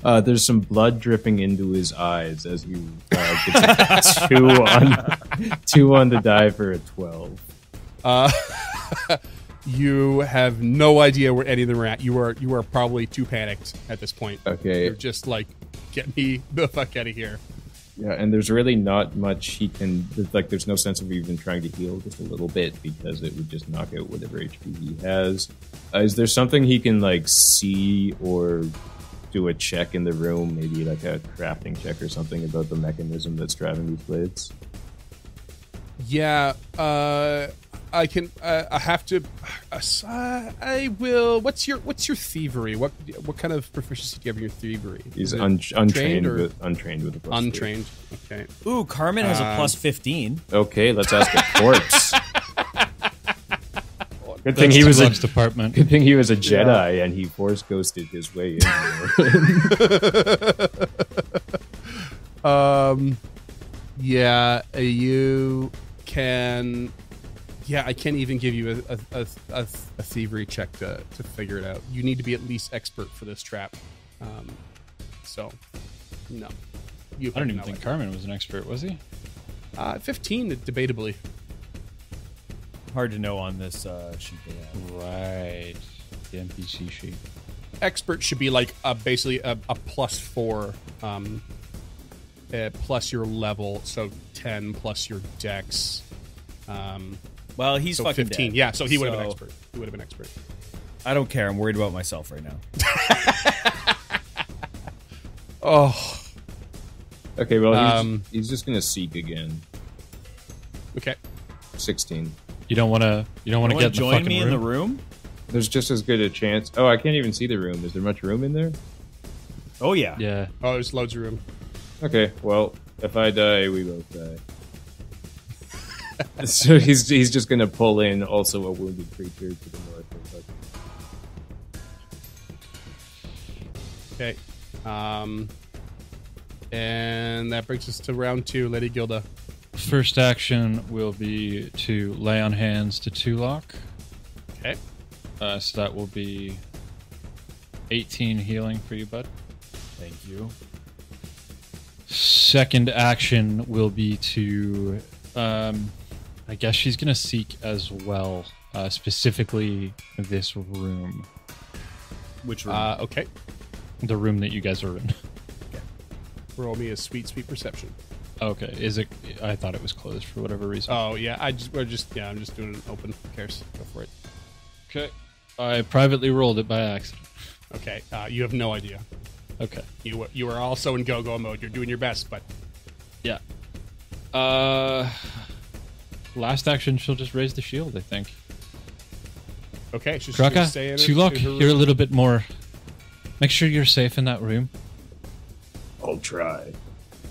Uh, there's some blood dripping into his eyes as you uh, two on two on the die for a twelve. Uh, You have no idea where any of them are at. You are you are probably too panicked at this point. Okay. You're just like, get me the fuck out of here. Yeah, and there's really not much he can. Like, there's no sense of even trying to heal just a little bit because it would just knock out whatever HP he has. Uh, is there something he can like see or do a check in the room? Maybe like a crafting check or something about the mechanism that's driving these blades. Yeah, uh, I can. Uh, I have to. Uh, I will. What's your What's your thievery? What What kind of proficiency do you have in your thievery? He's Is un- untrained or- with untrained with a plus two. untrained. Okay. Ooh, Carmen has a Um, plus 15. Okay, let's ask a corpse. Good thing That's he was a department. good thing he was a Jedi and he force ghosted his way in. um, yeah, uh, you can. Yeah, I can't even give you a a, a, a, a thievery check to, to figure it out. You need to be at least expert for this trap. Um, so, no. You I don't even think idea. Carmen was an expert, was he? Uh, Fifteen, debatably. Hard to know on this uh, sheet they have. Right. The NPC sheet. expert should be like a, basically a, a plus four um uh, plus your level so 10 plus your dex um Well, he's so fucking 15 dead. yeah so he would have been expert he would have been expert I don't care. I'm worried about myself right now. oh okay, well he's, Um, he's just gonna seek again. okay Sixteen. You don't want to. You don't want to Wanna get in the join fucking me room. in the room? There's just as good a chance. Oh, I can't even see the room. Is there much room in there? Oh yeah. Yeah. oh there's loads of room Okay, well, if I die, we both die. so he's he's just gonna pull in also a wounded creature to the north. Of okay um and that brings us to round two lady gilda First action will be to lay on hands to Tulok. okay Uh, so that will be 18 healing for you, bud. Thank you. Second action will be to, um, I guess she's gonna seek as well, uh, specifically this room, Which room? uh okay the room that you guys are in. roll me a sweet sweet perception Okay, is it? I thought it was closed for whatever reason. oh yeah i just we're just yeah i'm just doing an open who cares go for it Okay, I privately rolled it by accident. okay uh you have no idea Okay, You you are also in go go mode. You're doing your best, but yeah. Uh, last action, she'll just raise the shield. I think. okay. She's just gonna Kraka, stay in it- Tulok, you're a little bit more. Make sure you're safe in that room. I'll try.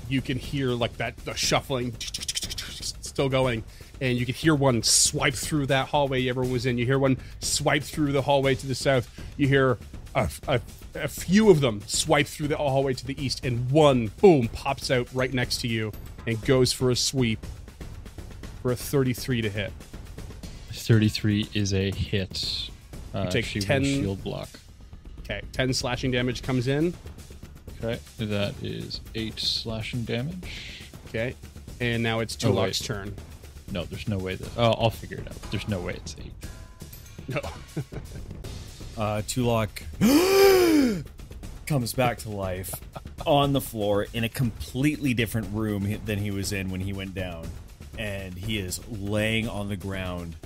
You can hear like that the shuffling still going, and you can hear one swipe through that hallway everyone was in. You hear one swipe through the hallway to the south. You hear a, a, a few of them swipe through the hallway to the east, and one boom pops out right next to you and goes for a sweep for a 33 to hit. 33 is a hit. Uh, take she 10 shield block. Okay, 10 slashing damage comes in. Okay, that is eight slashing damage. Okay, and now it's Oh, Tulok's turn. No, there's no way that. Oh, I'll figure it out. There's no way it's eight. No. Uh, Tulok comes back to life on the floor in a completely different room than he was in when he went down. And he is laying on the ground.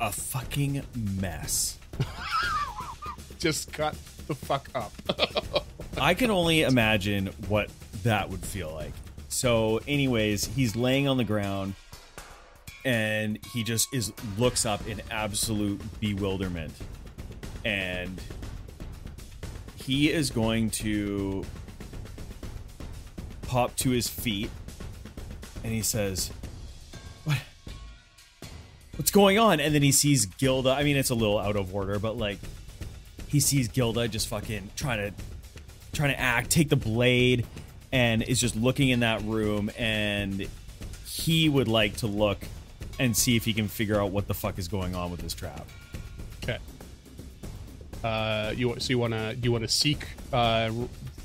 A fucking mess. just cut the fuck up. I can only imagine what that would feel like. So, anyways, he's laying on the ground and he just is looks up in absolute bewilderment. And he is going to pop to his feet and he says, What what's going on? And then he sees Gilda. I mean, it's a little out of order, but like he sees Gilda just fucking trying to trying to act, take the blade, and is just looking in that room. And he would like to look and see if he can figure out what the fuck is going on with this trap. Okay. Uh, you so you want to you want to seek uh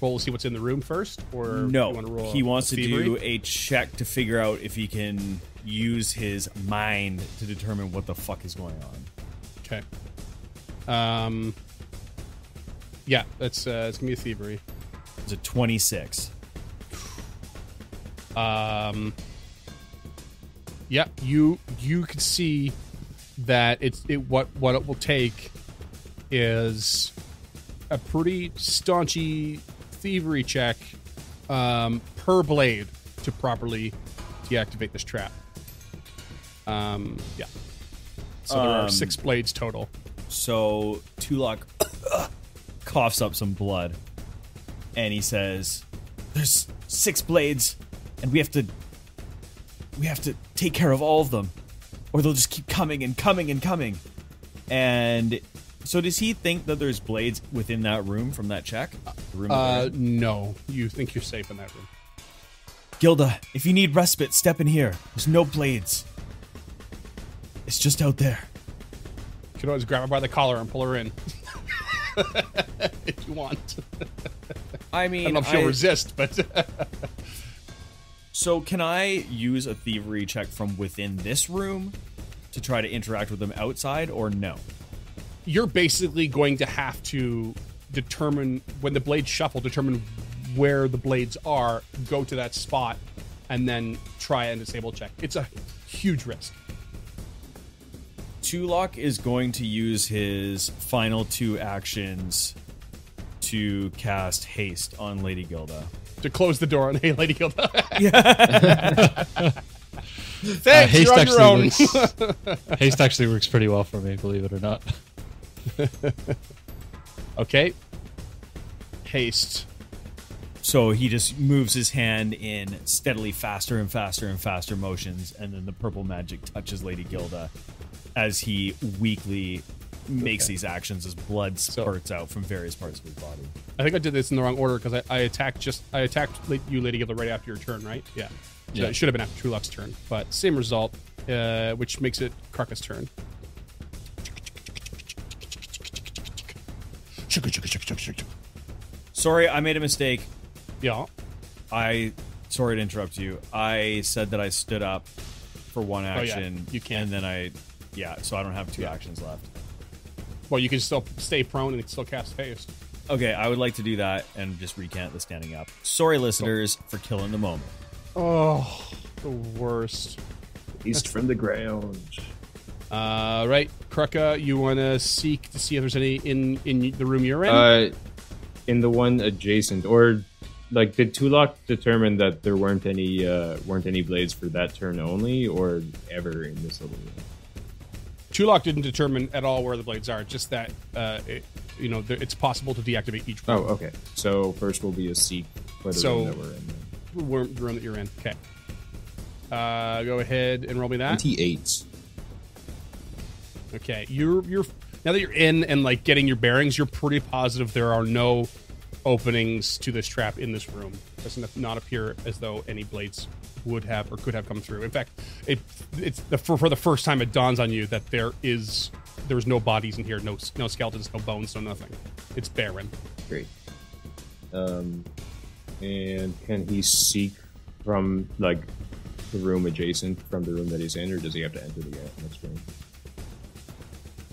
roll to see what's in the room first, or No, you wanna roll he wants to thievery? do a check to figure out if he can use his mind to determine what the fuck is going on. Okay. Um. Yeah, that's uh, it's gonna be a thievery. It's a 26. Um. Yeah, you you can see that it's it what what it will take is a pretty staunchy thievery check um, per blade to properly deactivate this trap. Um, yeah. So there are Um, six blades total. So Tulok coughs up some blood and he says, There's six blades, and we have to we have to take care of all of them. Or they'll just keep coming and coming and coming. And so does he think that there's blades within that room from that check? The room Uh, no, you think you're safe in that room. Gilda, if you need respite, step in here. There's no blades. It's just out there. You can always grab her by the collar and pull her in. if you want. I mean, I don't know if she'll resist, but So can I use a thievery check from within this room to try to interact with them outside, or no? You're basically going to have to determine when the blades shuffle, determine where the blades are, go to that spot, and then try and disable check. It's a huge risk. Tulok is going to use his final two actions to cast haste on Lady Gilda. To close the door on Hey Lady Gilda. Uh, Thanks, haste you're on your own. actually works. haste actually works pretty well for me, believe it or not. okay. Haste. So he just moves his hand in steadily faster and faster and faster motions, and then the purple magic touches Lady Gilda as he weakly makes these actions as blood spurts out from various parts of his body. I think I did this in the wrong order because I, I attacked just I attacked you, Lady Gilda, right after your turn, right? Yeah. So Yeah. It should have been after Trulok's turn, but same result, uh, which makes it Karka's turn. Sorry, I made a mistake. Yeah. I sorry to interrupt you. I said that I stood up for one Oh, yeah. action. You can't. And then I yeah, so I don't have two actions left. Well, you can still stay prone and still cast haste. Okay, I would like to do that and just recant the standing up. Sorry, listeners, for killing the moment. Oh, the worst. East from the ground. Uh, right, Krugga, you want to seek to see if there's any in in the room you're in? Uh, in the one adjacent, or like did Tulok determine that there weren't any uh, weren't any blades for that turn only, or ever in this little room? Tulok didn't determine at all where the blades are. Just that, uh, it, you know, there, it's possible to deactivate each Oh, okay. So first will be a seek for the So- room that we're in. room, the room that you're in. Okay. Uh, go ahead and roll me that. Twenty-eight. Okay, you're you're now that you're in and like getting your bearings, you're pretty positive there are no openings to this trap in this room. It doesn't not appear as though any blades would have or could have come through. In fact, it it's the for, for the first time it dawns on you that there is there's no bodies in here, no no skeletons, no bones, no nothing. It's barren. Great. Um, and can he seek from like the room adjacent from the room that he's in, or does he have to enter the next room?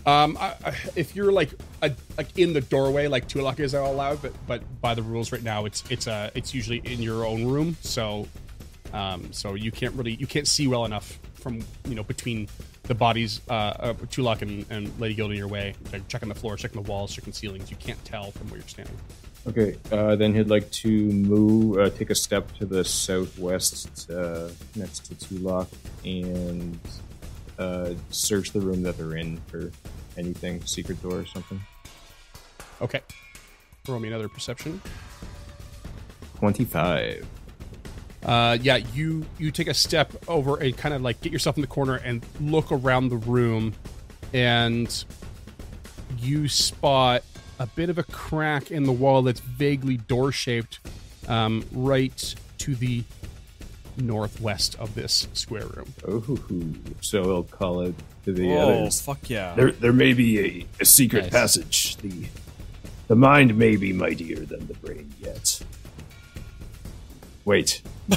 Um, I, I, if you're like a, like in the doorway, like Tulok is allowed, but but by the rules right now, it's it's uh it's usually in your own room, so um so you can't really you can't see well enough from you know between the bodies uh, uh Tulok and, and Lady Gilda in your way, like checking the floor, checking the walls, checking ceilings. You can't tell from where you're standing. Okay, uh, then he'd like to move, uh, take a step to the southwest uh, next to Tulok and uh, search the room that they're in for anything, secret door or something. Okay, roll me another perception. 25. Uh, yeah, you you take a step over and kind of like get yourself in the corner and look around the room, and you spot a bit of a crack in the wall that's vaguely door shaped, um, right to the northwest of this square room. Oh, so I'll call it to the oh, others. fuck yeah. There, there may be a, a secret Nice. passage. The, the mind may be mightier than the brain yet. Wait.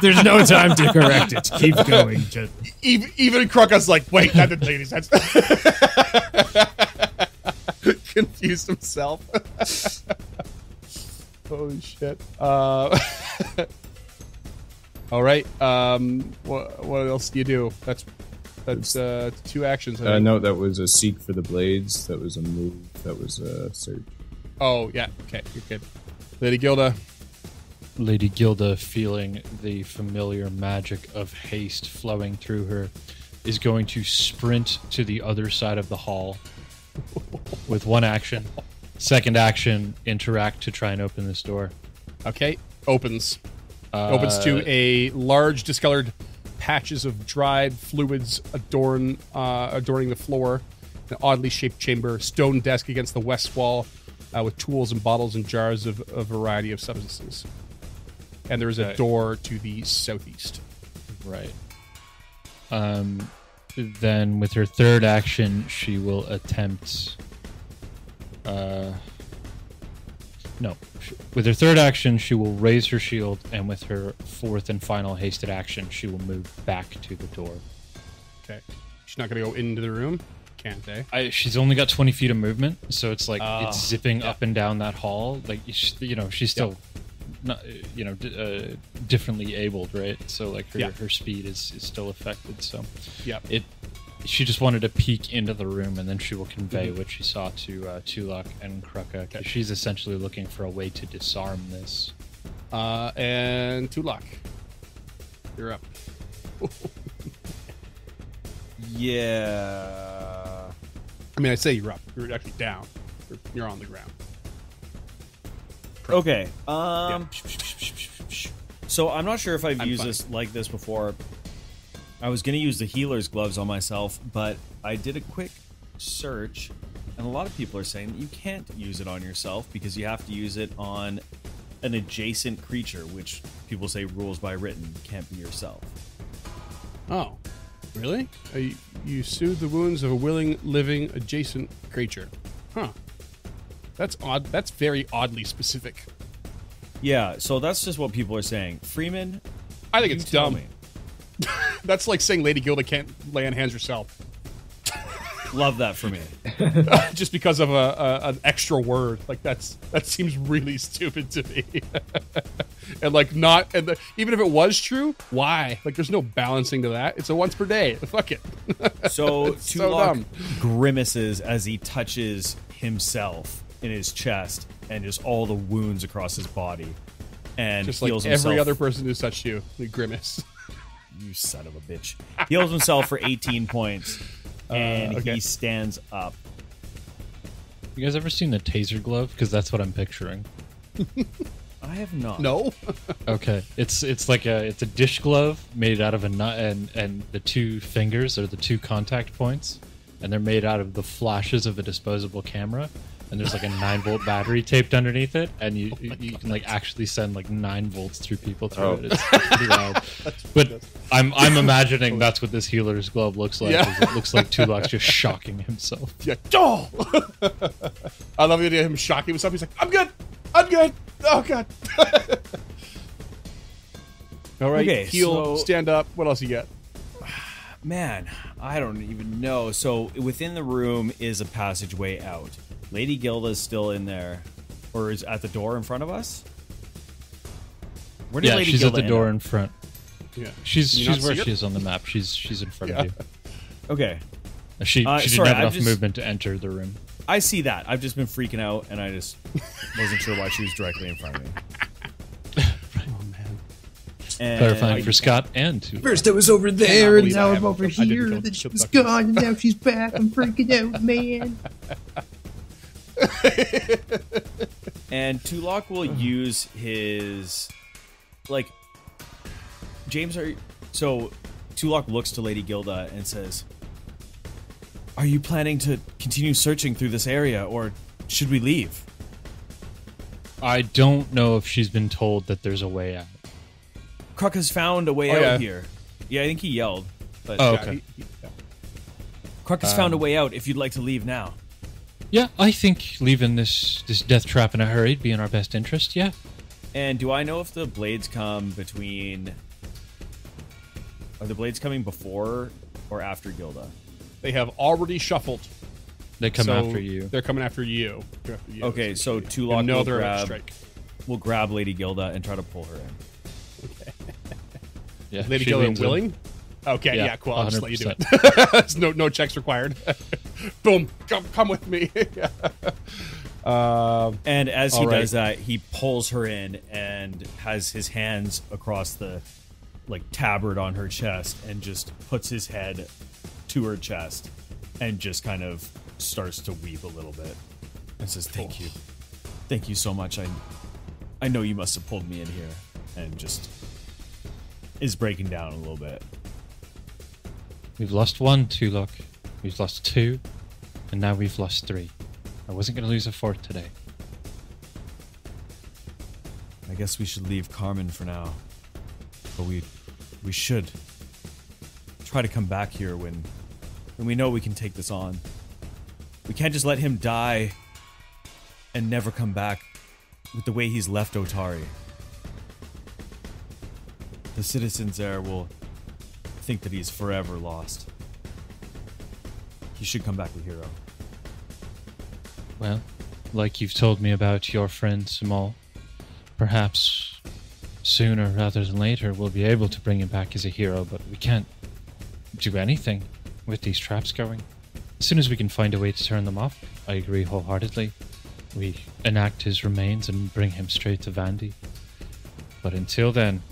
There's no time to correct it. Keep going. Just even even Krugga's like, wait, that didn't make any sense. Confused himself. Holy shit. Uh, all right. Um, what what else do you do? That's that's uh, two actions. I uh, no, that was a seek for the blades. That was a move. That was a search. Oh yeah. Okay, you're good. Lady Gilda. Lady Gilda, feeling the familiar magic of haste flowing through her, is going to sprint to the other side of the hall with one action. Second action, interact to try and open this door. Okay, opens. Uh, opens to a large discolored patches of dried fluids adorn uh, adorning the floor an oddly shaped chamber stone desk against the west wall uh, with tools and bottles and jars of a variety of substances and there is a Okay. door to the southeast Right. Um, then with her third action, she will attempt. Uh, no. With her third action, she will raise her shield, and with her fourth and final hasted action, she will move back to the door. okay she's not going to go into the room can't they I, she's only got 20 feet of movement, so it's like Ah, it's zipping yeah. up and down that hall. Like, sh- you know, she's still. Not, you know, d- uh, differently abled, right? So like her, Yeah. her speed is, is still affected. So yeah, it she just wanted to peek into the room and then she will convey Mhm. what she saw to uh, Tulok and Krugga. 'cause She's essentially looking for a way to disarm this. uh, and Tulok you're up Yeah. i mean i say you're up you're actually down you're, you're on the ground Okay. Um. So I'm not sure if I've I'm used fine. this like this before. I was gonna use the healer's gloves on myself, but I did a quick search, and a lot of people are saying that you can't use it on yourself because you have to use it on an adjacent creature, which people say rules by written can't be yourself. Oh, really? Uh, you, you soothe the wounds of a willing, living, adjacent creature. Huh. That's odd. That's very oddly specific. Yeah. So that's just what people are saying. Freeman, I think it's dumb. me. That's like saying Lady Gilda can't lay on hands herself Love that for me. just because of a, a an extra word. Like that's that seems really stupid to me. and like not and the, even if it was true, why? Like there's no balancing to that. It's a once per day. Fuck it. So It's so grimaces as he touches himself in his chest and just all the wounds across his body, and Just like every himself. other person who's touched you. Grimace. You son of a bitch. Heals himself for 18 points, and Uh, okay. he stands up. You guys ever seen the taser glove? Because that's what I'm picturing. I have not. No. Okay, it's it's like a it's a dish glove made out of a nut, and and the two fingers are the two contact points, and they're made out of the flashes of a disposable camera. And there's like a nine volt battery taped underneath it, and you oh you, you can like actually send like nine volts through people through Oh. it. It's, it's pretty wild. But I'm I'm imagining that's what this healer's glove looks like. Yeah. It looks like Tulok's just shocking himself. Yeah. Oh! I love the idea of him shocking himself. He's like, I'm good. I'm good. Oh, God. All right. Okay, Heal, so- stand up. What else you got? Man, I don't even know. So within the room is a passageway out. Lady Gilda's still in there, or is at the door in front of us. Where did Yeah, Lady she's Gilda at the door in front. Yeah. She's Can you not she's where she is on the map. She's she's in front Yeah. of you. Okay, She Uh, she didn't sorry, have enough just- movement to enter the room. I see that. I've just been freaking out, and I just wasn't sure why she was directly in front of me. Oh, man. And Clarifying for Scott and to First I was over there, and now I'm over killed- here. Then she was gone, and now she's back. I'm freaking out, man. and Tulok will hmm. use his like James are so Tulok looks to Lady Gilda and says Are you planning to continue searching through this area or should we leave? I don't know if she's been told that there's a way out. Kruk has found a way Oh, out yeah. here. Yeah, I think he yelled. But Oh, Yeah, okay. he- he- yeah. Kruk has found a um, way out if you'd like to leave now. Yeah, I think leaving this this death trap in a hurry would be in our best interest. Yeah. And do I know if the blades come between? Are the blades coming before or after Gilda? They have already shuffled. They come so after you. They're coming after you. After you. Okay, so you. Tulok no, will they're at grab, strike. will grab Lady Gilda and try to pull her in. Yeah, Lady Gilda Gillian leans willing? Okay, yeah, Yeah, cool. I'll just let you do it. There's no no checks required. Boom. Come come with me. um And as he All right. does that, he pulls her in and has his hands across the like tabard on her chest and just puts his head to her chest and just kind of starts to weep a little bit and says, "Thank you, thank you so much. I, I know you must have pulled me in here," and just is breaking down a little bit. We've lost one, Tulok. We've lost two, and now we've lost three. I wasn't going to lose a fourth today. I guess we should leave Carmen for now. But we we should try to come back here when when we know we can take this on. We can't just let him die and never come back with the way he's left Otari. The citizens there will think that he's forever lost. He should come back a hero. Well, like you've told me about your friend Samal, perhaps sooner rather than later we'll be able to bring him back as a hero, but we can't do anything with these traps going. As soon as we can find a way to turn them off, I agree wholeheartedly. We enact his remains and bring him straight to Vandy. But until then,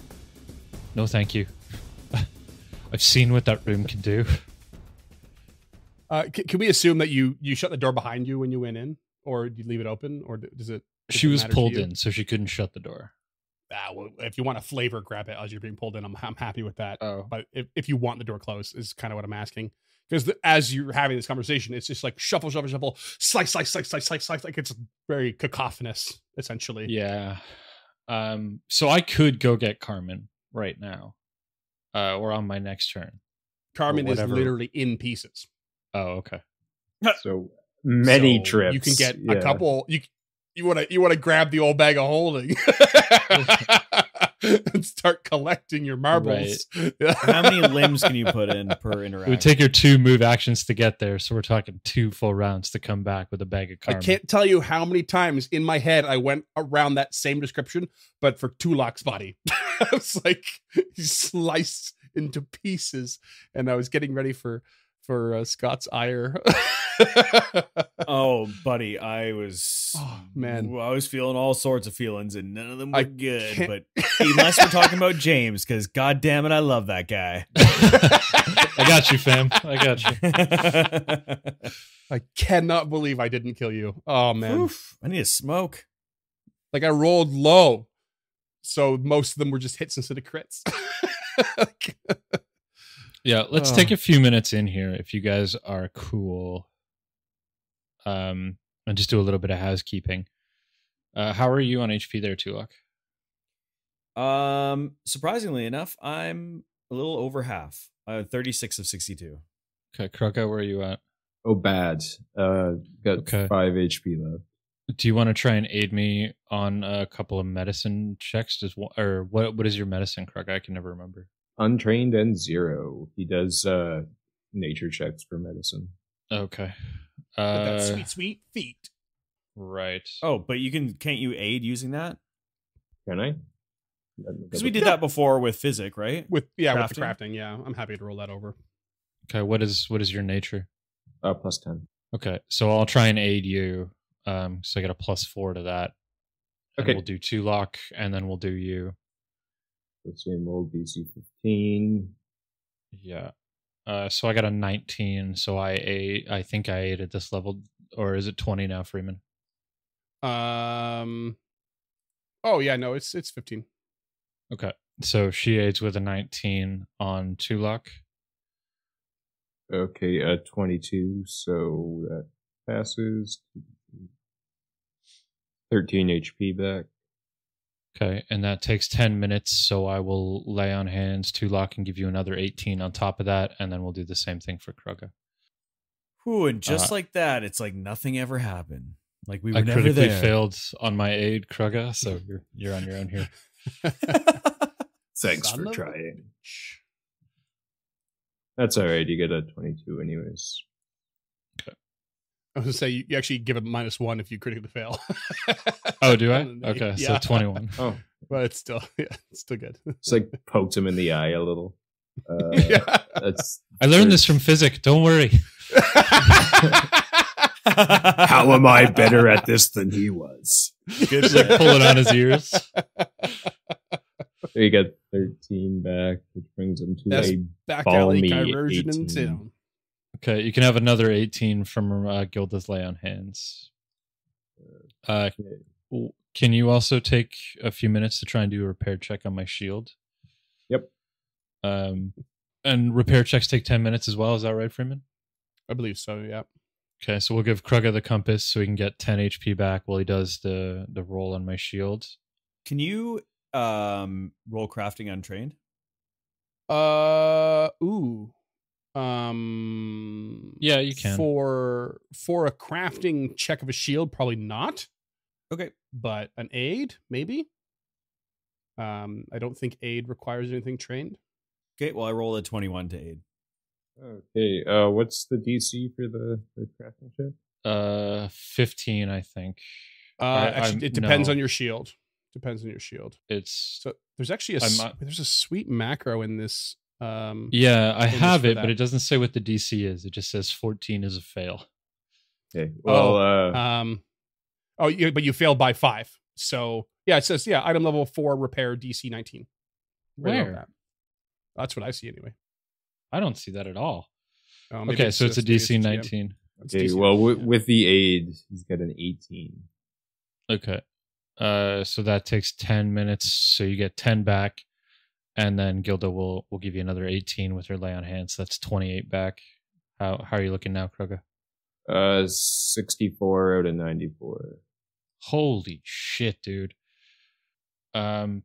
no thank you. I've seen what that room can do. uh can, can we assume that you you shut the door behind you when you went in or do you leave it open or does it does She it was pulled in, so she couldn't shut the door. Ah, well, if you want a flavor grab it as you're being pulled in I'm, I'm happy with that Oh. but if, if you want the door closed is kind of what i'm asking because as you're having this conversation it's just like shuffle shuffle shuffle slice slice slice slice slice slice like it's very cacophonous essentially Yeah. Um so I could go get Carmen right now. Uh or on my next turn. carmen is literally in pieces Oh, okay. So many So trips. you can get yeah. a couple you you want to you want to grab the old bag of holding and start collecting your marbles How many limbs can you put in per It interaction? would take your two move actions to get there, so we're talking two full rounds to come back with a bag of I can't tell you how many times in my head I went around that same description, but for Tulok's body. I was like, he's sliced into pieces, and I was getting ready for for uh, Scott's ire. Oh, buddy, I was Oh, man. I was feeling all sorts of feelings, and none of them were I good. can't- But unless we're talking about James, because god damn it, I love that guy. I got you, fam. I got you. I cannot believe I didn't kill you. Oh man, Oof, I need a smoke. like I rolled low, so most of them were just hits instead of crits. Yeah, let's Oh. take a few minutes in here if you guys are cool. Um and just do a little bit of housekeeping. Uh how are you on HP there, Tulok? Um, surprisingly enough, I'm a little over half. Uh, 36 of 62. Okay, Krugga, where are you at? Oh, bad. Uh, got Okay. five HP left. Do you want to try and aid me on a couple of medicine checks? Just one, or what? What is your medicine, Krug? I can never remember. Untrained and zero. He does uh nature checks for medicine. Okay. Uh, that sweet, sweet feet. right. Oh, but you can can't you aid using that? Can I? Because we did that before with physic, right? With yeah, with the Crafting? crafting. Yeah, I'm happy to roll that over. Okay. What is what is your nature? Uh, plus ten. Okay, so I'll try and aid you. Um, so I get a plus four to that. And Okay. We'll do Tulok, and then we'll do you. Let's see, roll DC fifteen. Yeah. Uh, so I got a 19. So I ate, I think I ate at this level, or is it 20 now, Freeman? Um. Oh yeah, no, it's it's 15. Okay. So she aids with a 19 on Tulok. Okay, uh, twenty-two. So that passes. Thirteen HP back. Okay, and that takes 10 minutes. So I will lay on hands Tulok and give you another 18 on top of that, and then we'll do the same thing for Krugga. Whew, and just Uh, like that, it's like nothing ever happened. Like we were I never critically there. failed on my aid, Krugga, so you're you're on your own here. Thanks Son for trying. bitch. That's all right. You get a 22 anyways. I was gonna say you, you actually give it minus one if you critically fail. Oh, do I? On an eight. Okay, Yeah. so 21. Oh, but it's still yeah, it's still good. it's like poked him in the eye a little. Uh, yeah. That's I learned this from physics. Don't worry. How am I better at this than he was? Good Like pulling on his ears. you got 13 back, which brings him to That's a back alley balmy diversion in 18. Town. Okay, you can have another 18 from uh, Gilda's lay on hands. Uh, can you also take a few minutes to try and do a repair check on my shield? Yep. Um, and repair checks take 10 minutes as well. Is that right, Freeman? I believe so. Yeah. Okay, so we'll give Krugga the compass so he can get 10 HP back while he does the the roll on my shield. Can you um roll crafting untrained? Uh. Ooh. Um. Yeah, you can. For for a crafting check of a shield, probably not. Okay. But an aid, maybe. Um. I don't think aid requires anything trained. Okay, well I roll a 21 to aid. Okay, uh, what's the DC for the, the crafting check? Uh, 15, I think. Uh. I- actually, I'm- it depends no. on your shield. Depends on your shield. It's So there's actually a I'm not- there's a sweet macro in this. Um. yeah, I have it, that. but it doesn't say what the DC is. It just says 14 is a fail. Okay, well, Oh, uh, Um, oh, you, but you failed by five. So yeah, it says yeah, item level four, repair DC nineteen. Where? that. That's what I see anyway. I don't see that at all. Oh, maybe Okay, so it's a DC 19. It's okay, DC well, 19, with, yeah. with the aid, he's got an 18. Okay. Uh, so that takes 10 minutes. So you get 10 back. And then Gilda will will give you another 18 with her lay on hands. So That's 28 back. How how are you looking now, Krugga? Uh, 64 out of 94. Holy shit, dude. Um,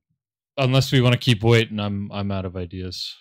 unless we want to keep waiting, I'm I'm out of ideas.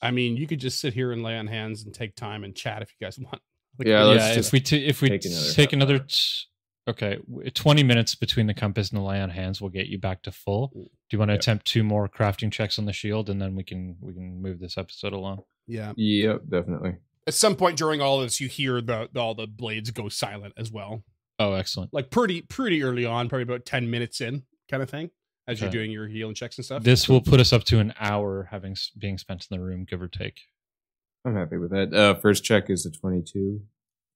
I mean, you could just sit here and lay on hands and take time and chat if you guys want. Like, Yeah, let's yeah, just if we t- if we take take another another, take another t- okay, 20 minutes between the compass and the lay on hands will get you back to full. Do you want to Yep. attempt two more crafting checks on the shield and then we can we can move this episode along? yeah. Yep, definitely. At some point during all this, you hear the, the all the blades go silent as well. Oh, excellent. Like pretty pretty early on, probably about ten minutes in, kind of thing, as you're doing your healing checks and stuff. This will put us up to an hour having being spent in the room, give or take. I'm happy with that. Uh, first check is a 22.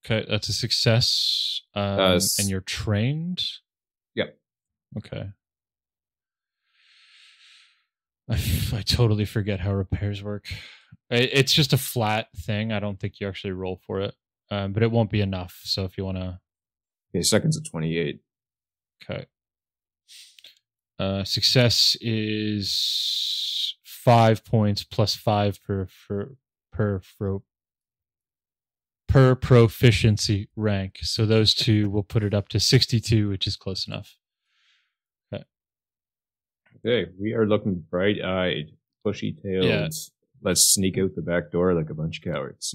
Okay, that's a success. Um, Uh, and you're trained. Yep. Okay. I, f- I totally forget how repairs work. I- It's just a flat thing. I don't think you actually roll for it, um, but it won't be enough. So if you want to, Okay, second's a 28. okay. Uh, success is five points plus five per per per per, per proficiency rank. So those two will put it up to sixty-two, which is close enough. Okay, we are looking bright eyed, bushy tailed. Yeah. Let's sneak out the back door like a bunch of cowards.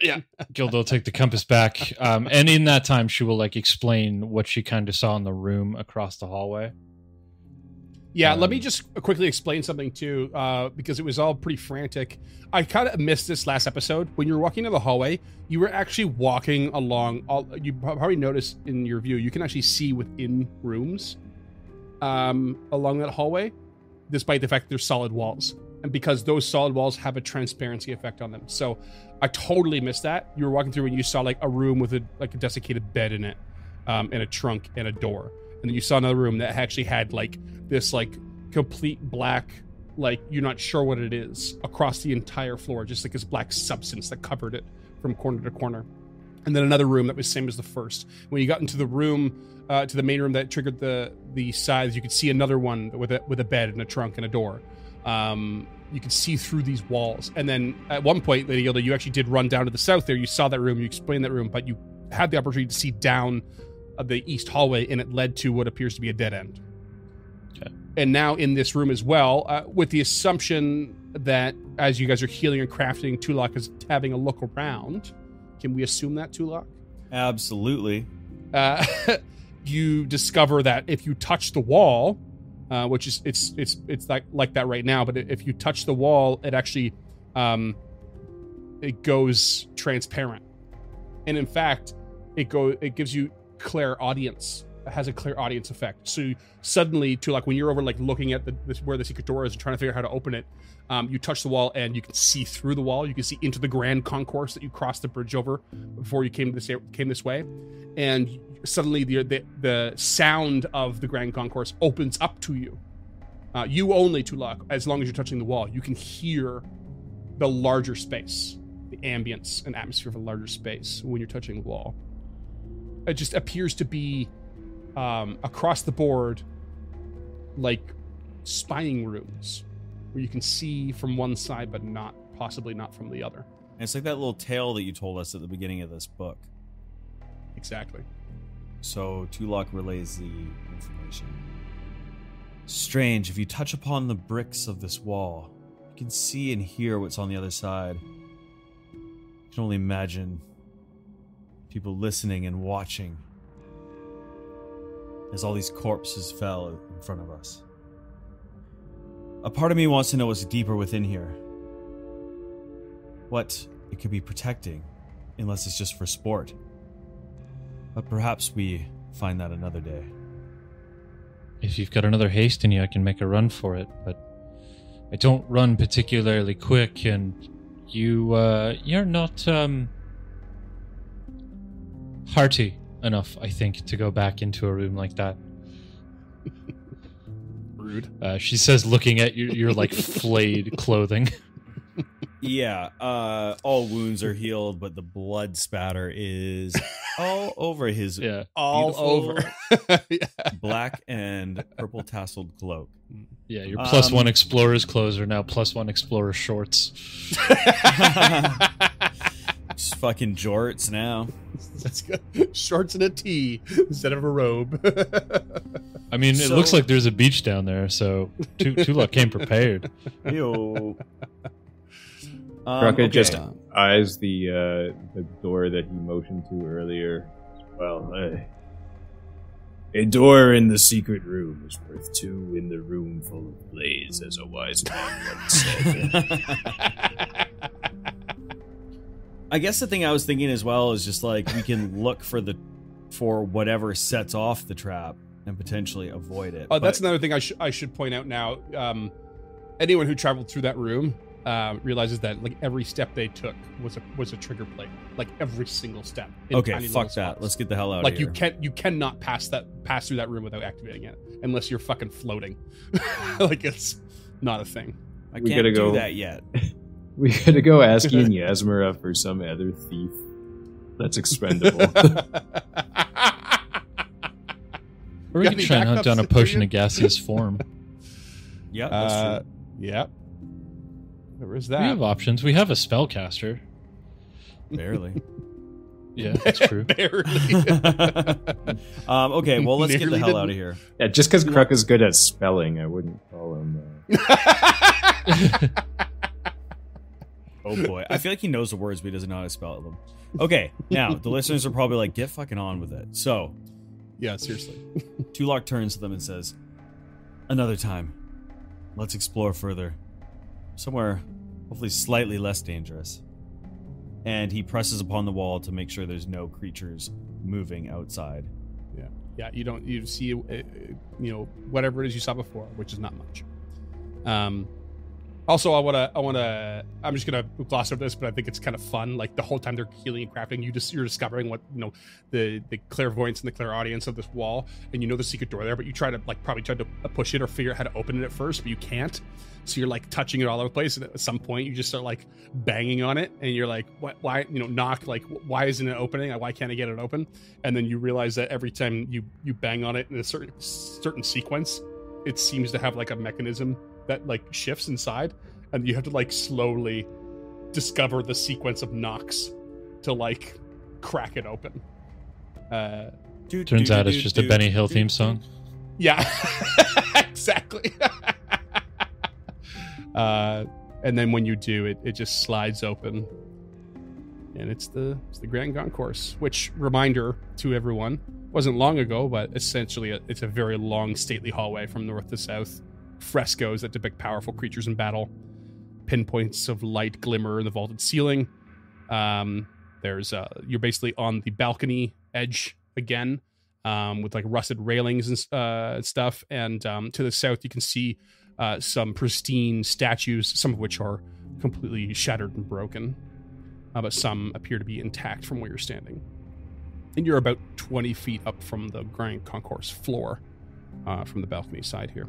Yeah. Gilda will take the compass back, um, and in that time, she will like explain what she kind of saw in the room across the hallway. Yeah, let me Um, just quickly explain something too, uh, because it was all pretty frantic. I kind of missed this last episode. When you were walking down the hallway, you were actually walking along. All you probably noticed in your view, you can actually see within rooms um, along that hallway, despite the fact that there's solid walls, and because those solid walls have a transparency effect on them. So I totally missed that. You were walking through and you saw like a room with a like a desiccated bed in it, um, and a trunk and a door, and then you saw another room that actually had like this like complete black like you're not sure what it is across the entire floor just like this black substance that covered it from corner to corner. And then another room that was same as the first. When you got into the room uh, to the main room that triggered the the sides you could see another one with a with a bed and a trunk and a door. Um you could see through these walls. And then at one point lady Gilda, you actually did run down to the south there. You saw that room you explained that room but you had the opportunity to see down uh, the east hallway and it led to what appears to be a dead end and now in this room as well, uh, with the assumption that as you guys are healing and crafting, Tulok is having a look around. Can we assume that Tulok? Absolutely. uh, you discover that if you touch the wall, uh, which is it's it's it's like like that right now, but if you touch the wall, it actually um, it goes transparent, and in fact, it go it gives you clairaudience. Has a clairaudience effect. So suddenly, to like when you're over like looking at the this, where the secret door is and trying to figure out how to open it, um, you touch the wall and you can see through the wall. You can see into the grand concourse that you crossed the bridge over before you came this came this way, and suddenly the the, the sound of the grand concourse opens up to you. Uh, you only Tulok as long as you're touching the wall. You can hear the larger space, the ambience and atmosphere of a larger space when you're touching the wall. It just appears to be um, across the board, like spying rooms where you can see from one side but not possibly not from the other. And it's like that little tale that you told us at the beginning of this book. Exactly. So Tulok relays the information. Strange, if you touch upon the bricks of this wall, you can see and hear what's on the other side. You can only imagine people listening and watching as all these corpses fell in front of us. A part of me wants to know what's deeper within here. What it could be protecting, unless it's just for sport. But perhaps we find that another day. If you've got another haste in you, I can make a run for it, but I don't run particularly quick, and you, uh, you're not, um, hearty enough, I think, to go back into a room like that. Rude. Uh, she says, looking at your, your like flayed clothing. Yeah, uh, all wounds are healed, but the blood spatter is all over his Yeah. All over. black and purple tasseled cloak. Yeah, your plus Um, one explorer's clothes are now plus one explorer shorts. Just fucking jorts now. That's good. Shorts and a tee instead of a robe. I mean, it So- looks like there's a beach down there, so Tu- Tulok came prepared. Ew. Um, Krugga okay. just eyes the uh, the door that he motioned to earlier. Well, uh, a door in the secret room is worth two in the room full of blaze, as a wise man once said. I guess the thing I was thinking as well is just like we can look for the for whatever sets off the trap and potentially avoid it. Oh, that's But- another thing I should I should point out now. Um, anyone who traveled through that room uh, realizes that like every step they took was a was a trigger plate. Like every single step. okay. tiny Fuck that. spots. Let's get the hell out like of you can't you cannot pass that pass through that room without activating it unless you're fucking floating. like it's not a thing. I We can't gotta do go- that yet. We gotta go asking Yasmira for some other thief that's expendable. Or we Got can try and hunt down a potion you? of gaseous form. Yep, that's uh, true. yeah. There is We have options. We have a spellcaster. Barely. Yeah, that's true. Barely. um, okay, well, let's get the Nearly hell out of here. yeah, just because Kruk is good at spelling, I wouldn't call him. Uh, Oh boy, I feel like he knows the words, but he doesn't know how to spell them. Okay, now the listeners are probably like, "Get fucking on with it." So yeah, seriously. Tulok turns to them and says, "Another time, let's explore further, somewhere hopefully slightly less dangerous." And he presses upon the wall to make sure there's no creatures moving outside. yeah yeah. you don't you see uh, uh, you know whatever it is you saw before which is not much um also i want to i want to i'm just gonna gloss over this but i think it's kind of fun like the whole time they're healing and crafting you just you're discovering what you know the the clairvoyance and the clairaudience of this wall and you know the secret door there but you try to like probably try to push it or figure out how to open it at first but you can't. So you're like touching it all over the place and at some point you just start like banging on it and you're like what why you know knock like why isn't it opening? Why can't i get it open? And then you realize that every time you you bang on it in a certain certain sequence it seems to have like a mechanism that like shifts inside and you have to like slowly discover the sequence of knocks to like crack it open uh Turns out it's just a Benny Hill theme song. yeah exactly uh and then when you do it it just slides open and it's the it's the Grand Concourse. Which reminder to everyone wasn't long ago, but essentially a, it's a very long, stately hallway from north to south. Frescoes that depict powerful creatures in battle. Pinpoints of light glimmer in the vaulted ceiling. Um, there's uh, you're basically on the balcony edge again, um, with like rusted railings and uh, stuff. And um, to the south, you can see uh, some pristine statues, some of which are completely shattered and broken, uh, but some appear to be intact from where you're standing. And you're about 20 feet up from the Grand Concourse floor, uh, from the balcony side here.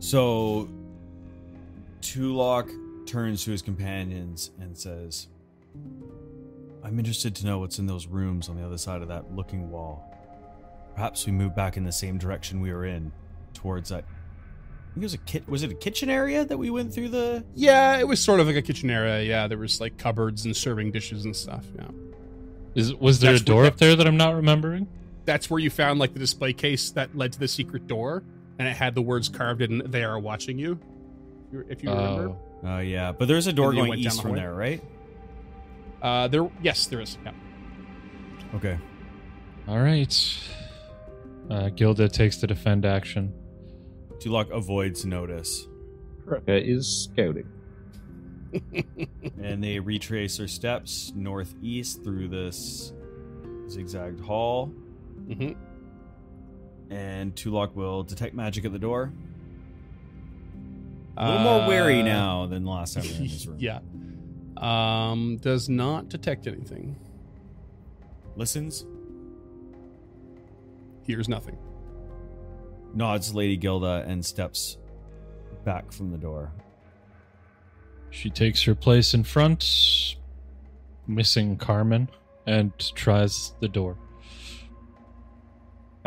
So, Tulok turns to his companions and says, I'm interested to know what's in those rooms on the other side of that looking wall. Perhaps we move back in the same direction we were in, towards that. I think it was a kit. Was it a kitchen area that we went through the? Yeah, it was sort of like a kitchen area. Yeah, there was like cupboards and serving dishes and stuff. Yeah. Is was there That's a door up there that I'm not remembering? That's where you found like the display case that led to the secret door, and it had the words carved in "They are watching you." If you- remember, Oh. Oh yeah, but there's a door And going went east the from hallway? there, right? uh, there. Yes, there is. Yeah. Okay. all right. Uh, Gilda takes the defend action. Tulok avoids notice, Krugga is scouting. and they retrace their steps northeast through this zigzagged hall. hmm And Tulok will detect magic at the door. A little more wary now than last time we were in this room. Uh, yeah. Um, does not detect anything. Listens, Hears nothing. nods Lady Gilda, and steps back from the door. She takes her place in front, missing Carmen, and tries the door.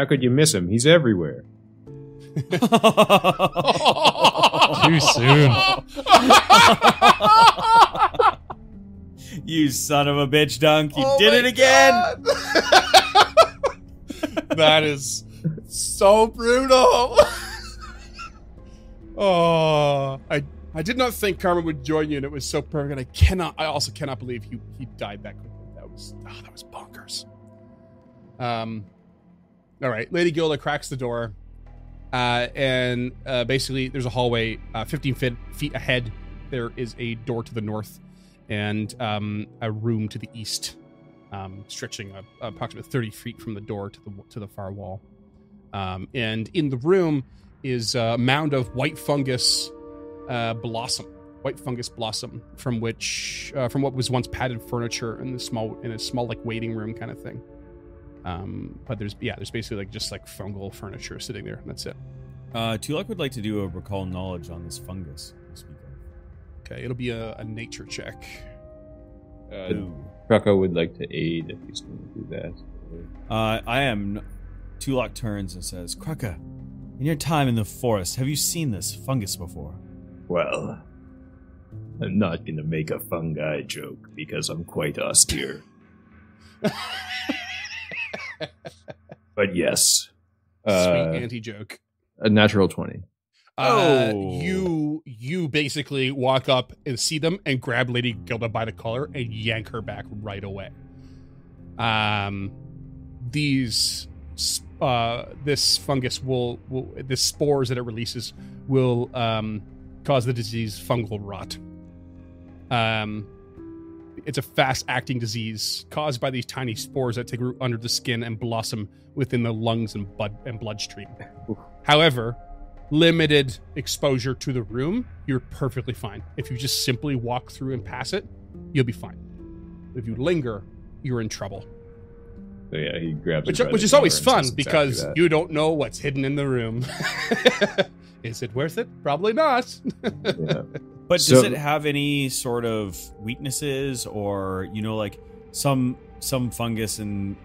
How could you miss him? He's everywhere. Too soon. you son of a bitch, Dunk! You Oh did it again. That is so brutal. oh, I I did not think Carmen would join you, and it was so perfect. And I cannot. I also cannot believe he he died that quickly. That was oh, that was bonkers. Um, all right, Lady Gilda cracks the door, uh, and uh, basically there's a hallway, uh, 15 feet feet ahead. There is a door to the north, and um, a room to the east um, stretching uh, approximately 30 feet from the door to the to the far wall. Um, and in the room is a mound of white fungus uh, blossom, white fungus blossom, from which uh, from what was once padded furniture in the small in a small like waiting room kind of thing. Um, but there's yeah, there's basically like just like fungal furniture sitting there, and that's it. Uh, Tulok would like to do a recall knowledge on this fungus. you speak of. Okay, it'll be a, a nature check. Uh, Ooh. Would like to aid if he's going to do that. Uh, I am. Tulok turns and says, Krugga, in your time in the forest, have you seen this fungus before? Well, I'm not gonna make a fungi joke because I'm quite austere. but yes, Sweet Uh, anti joke. a natural 20. Uh, Oh. you you basically walk up and see them and grab Lady Gilda by the collar and yank her back right away. Um, these uh this fungus will will the spores that it releases will um cause the disease fungal rot. Um, it's a fast acting disease caused by these tiny spores that take root under the skin and blossom within the lungs and blood and bloodstream. However, limited exposure to the room, you're perfectly fine. If you just simply walk through and pass it, you'll be fine. If you linger, you're in trouble. So yeah, he grabs Which, which is always fun says exactly because you don't know what's hidden in the room. is it worth it? Probably not. Yeah. But does So- it have any sort of weaknesses, or you know, like some some fungus and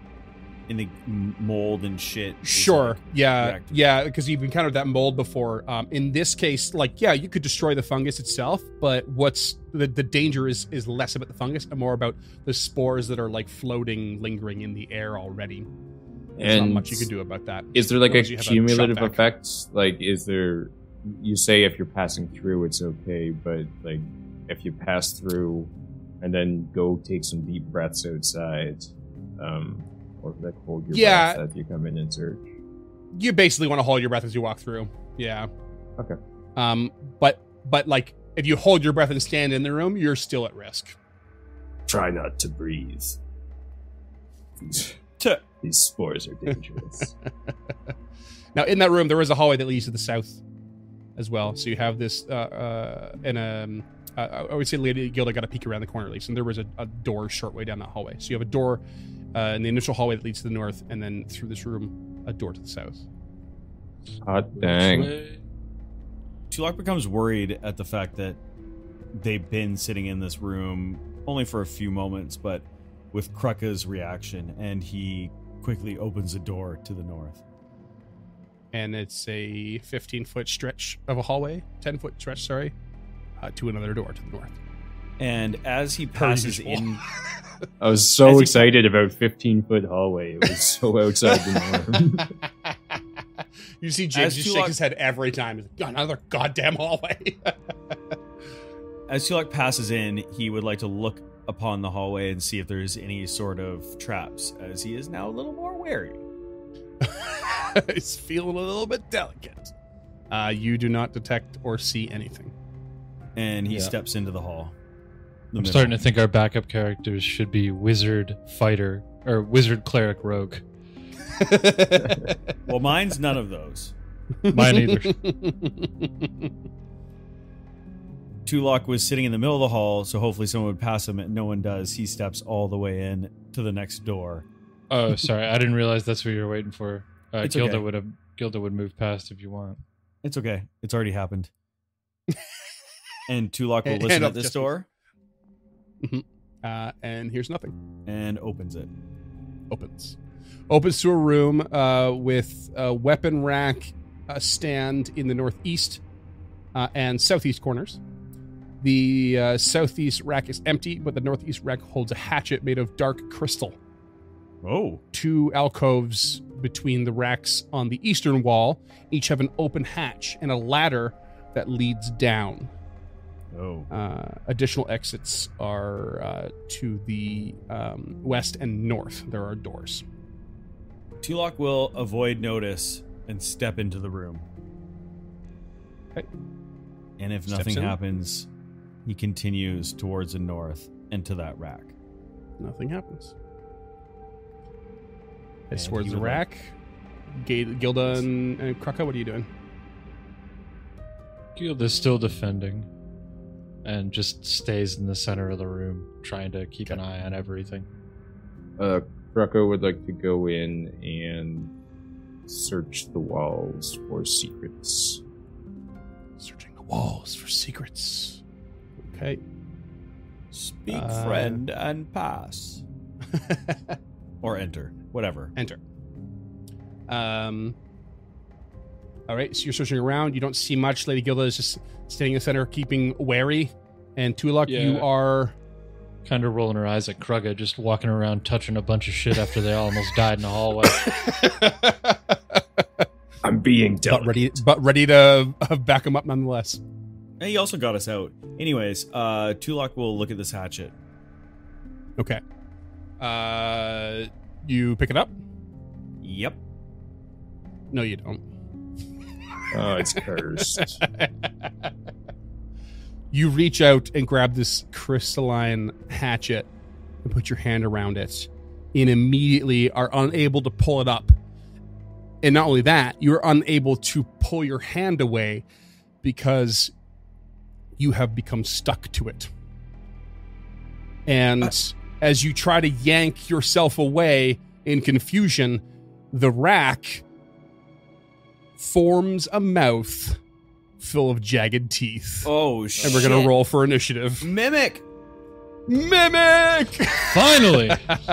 in the mold and shit? Sure. like, yeah. reactive? Yeah. Because you've encountered that mold before. Um, in this case, like, yeah, you could destroy the fungus itself, but what's the, the danger is is less about the fungus and more about the spores that are like floating, lingering in the air already. There's not much you can do about that. Is there like a Unless a cumulative shot effect? Like, is there? You say if you're passing through, it's okay, but like if you pass through and then go take some deep breaths outside, um, or like hold your Yeah. breath as you come in and search. You basically want to hold your breath as you walk through. Yeah. Okay. Um, but but like if you hold your breath and stand in the room, you're still at risk. Try not to breathe. These, these spores are dangerous. Now, in that room, there is a hallway that leads to the south as well. So you have this, uh, uh, and um, uh, I would say Lady Gilda got a peek around the corner at least, and there was a, a door short way down that hallway. So you have a door uh, in the initial hallway that leads to the north, and then through this room, a door to the south. Hot dang. Tulok becomes worried at the fact that they've been sitting in this room only for a few moments, but with Krugga's reaction, and he quickly opens the door to the north. And it's a 15 foot stretch of a hallway, 10 foot stretch, sorry, uh, to another door to the north. And as he passes in, I was so As he- excited about 15 foot hallway. It was so outside the norm. you see James As just Tulok- shake his head every time. He's like, Another goddamn hallway. as Tulok passes in, he would like to look upon the hallway and see if there's any sort of traps, as he is now a little more wary. He's feeling a little bit delicate. Uh, you do not detect or see anything. And he Yeah. steps into the hall. The I'm middle. starting to think our backup characters should be wizard fighter or wizard cleric rogue. Well, mine's none of those. Mine either. Tulok was sitting in the middle of the hall, so hopefully someone would pass him, and no one does. He steps all the way in to the next door. Oh, sorry, I didn't realize that's what you were waiting for. Uh, It's Gilda okay. would have Gilda would move past if you want. It's okay. It's already happened. and Tulok will listen at up this justice. door uh, and here's nothing. and opens it. Opens. Opens to a room uh, with a weapon rack, a stand in the northeast uh, and southeast corners. The uh, southeast rack is empty, but the northeast rack holds a hatchet made of dark crystal. Oh, two alcoves between the racks on the eastern wall. Each have an open hatch and a ladder that leads down. oh. Uh, additional exits are uh, to the um, west and north. There are doors. Tulok will avoid notice and step into the room. Okay. And if Steps nothing in. happens, he continues towards the north and to that rack. Nothing happens. Heads And towards he the would like- rack. Gilda and, and Krugga, what are you doing? Gilda's still defending and just stays in the center of the room, trying to keep an eye on everything. Uh, Krugga would like to go in and search the walls for secrets. Searching the walls for secrets. Okay. Speak, Uh, friend, and pass. Or enter. Whatever. Enter. Um. All right, so you're searching around. You don't see much. Lady Gilda is just standing in the center, keeping wary. And Tulok, you are. Kind of rolling her eyes at Krugga, just walking around touching a bunch of shit after they almost died in the hallway. I'm being but ready, but ready to uh, back him up nonetheless. And he also got us out. Anyways, uh, Tulok will look at this hatchet. Okay. Uh, you pick it up? Yep. No, you don't. Oh, it's cursed. you reach out and grab this crystalline hatchet and put your hand around it and immediately are unable to pull it up and not only that you're unable to pull your hand away because you have become stuck to it and as you try to yank yourself away in confusion the rack forms a mouth full of jagged teeth Oh, shit. and we're gonna roll for initiative. Mimic! Mimic. Finally,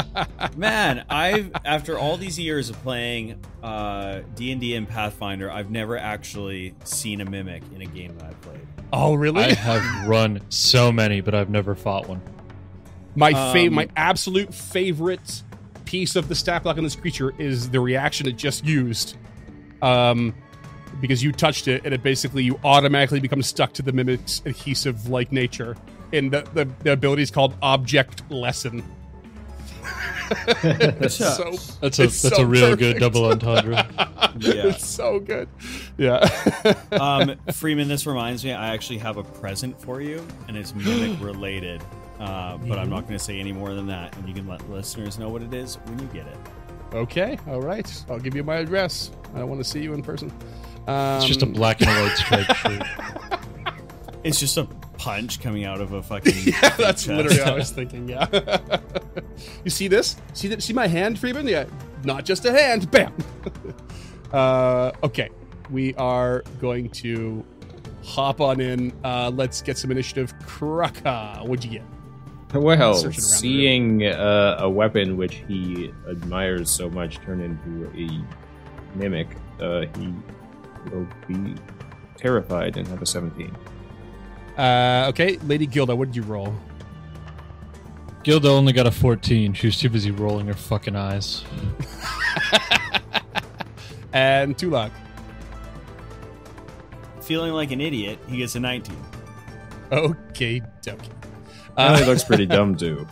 Man, I've after all these years of playing uh D&D and Pathfinder, I've never actually seen a mimic in a game that I've played. oh, really? I have run so many, but I've never fought one. My fa- Um, my absolute favorite piece of the stat block on this creature is the reaction it just used. Um, because you touched it, and it basically you automatically become stuck to the mimic's adhesive like nature. and the, the, the ability is called Object Lesson. it's so That's a it's that's so a real perfect. good double entendre. Yeah. it's so good. Yeah. um, Freeman, this reminds me, I actually have a present for you, and it's mimic related. Uh, but I'm not going to say any more than that, and you can let listeners know what it is when you get it. okay. All right. I'll give you my address. I don't want to see you in person. Um, It's just a black and white striped shirt. It's just a punch coming out of a fucking. Yeah, that's chest. literally what I was thinking. Yeah. you see this? See that? See my hand, Freeman? Yeah. Not just a hand. Bam. uh, okay. We are going to hop on in. Uh, let's get some initiative. Krugga, what'd you get? Well, Searching around the seeing uh, a weapon which he admires so much turn into a mimic, uh, he will be terrified and have a 17. Uh, okay, Lady Gilda, what did you roll? Gilda only got a 14. She was too busy rolling her fucking eyes. And Tulok. Feeling like an idiot, he gets a 19. Okay, dokie. Uh, he looks pretty dumb too.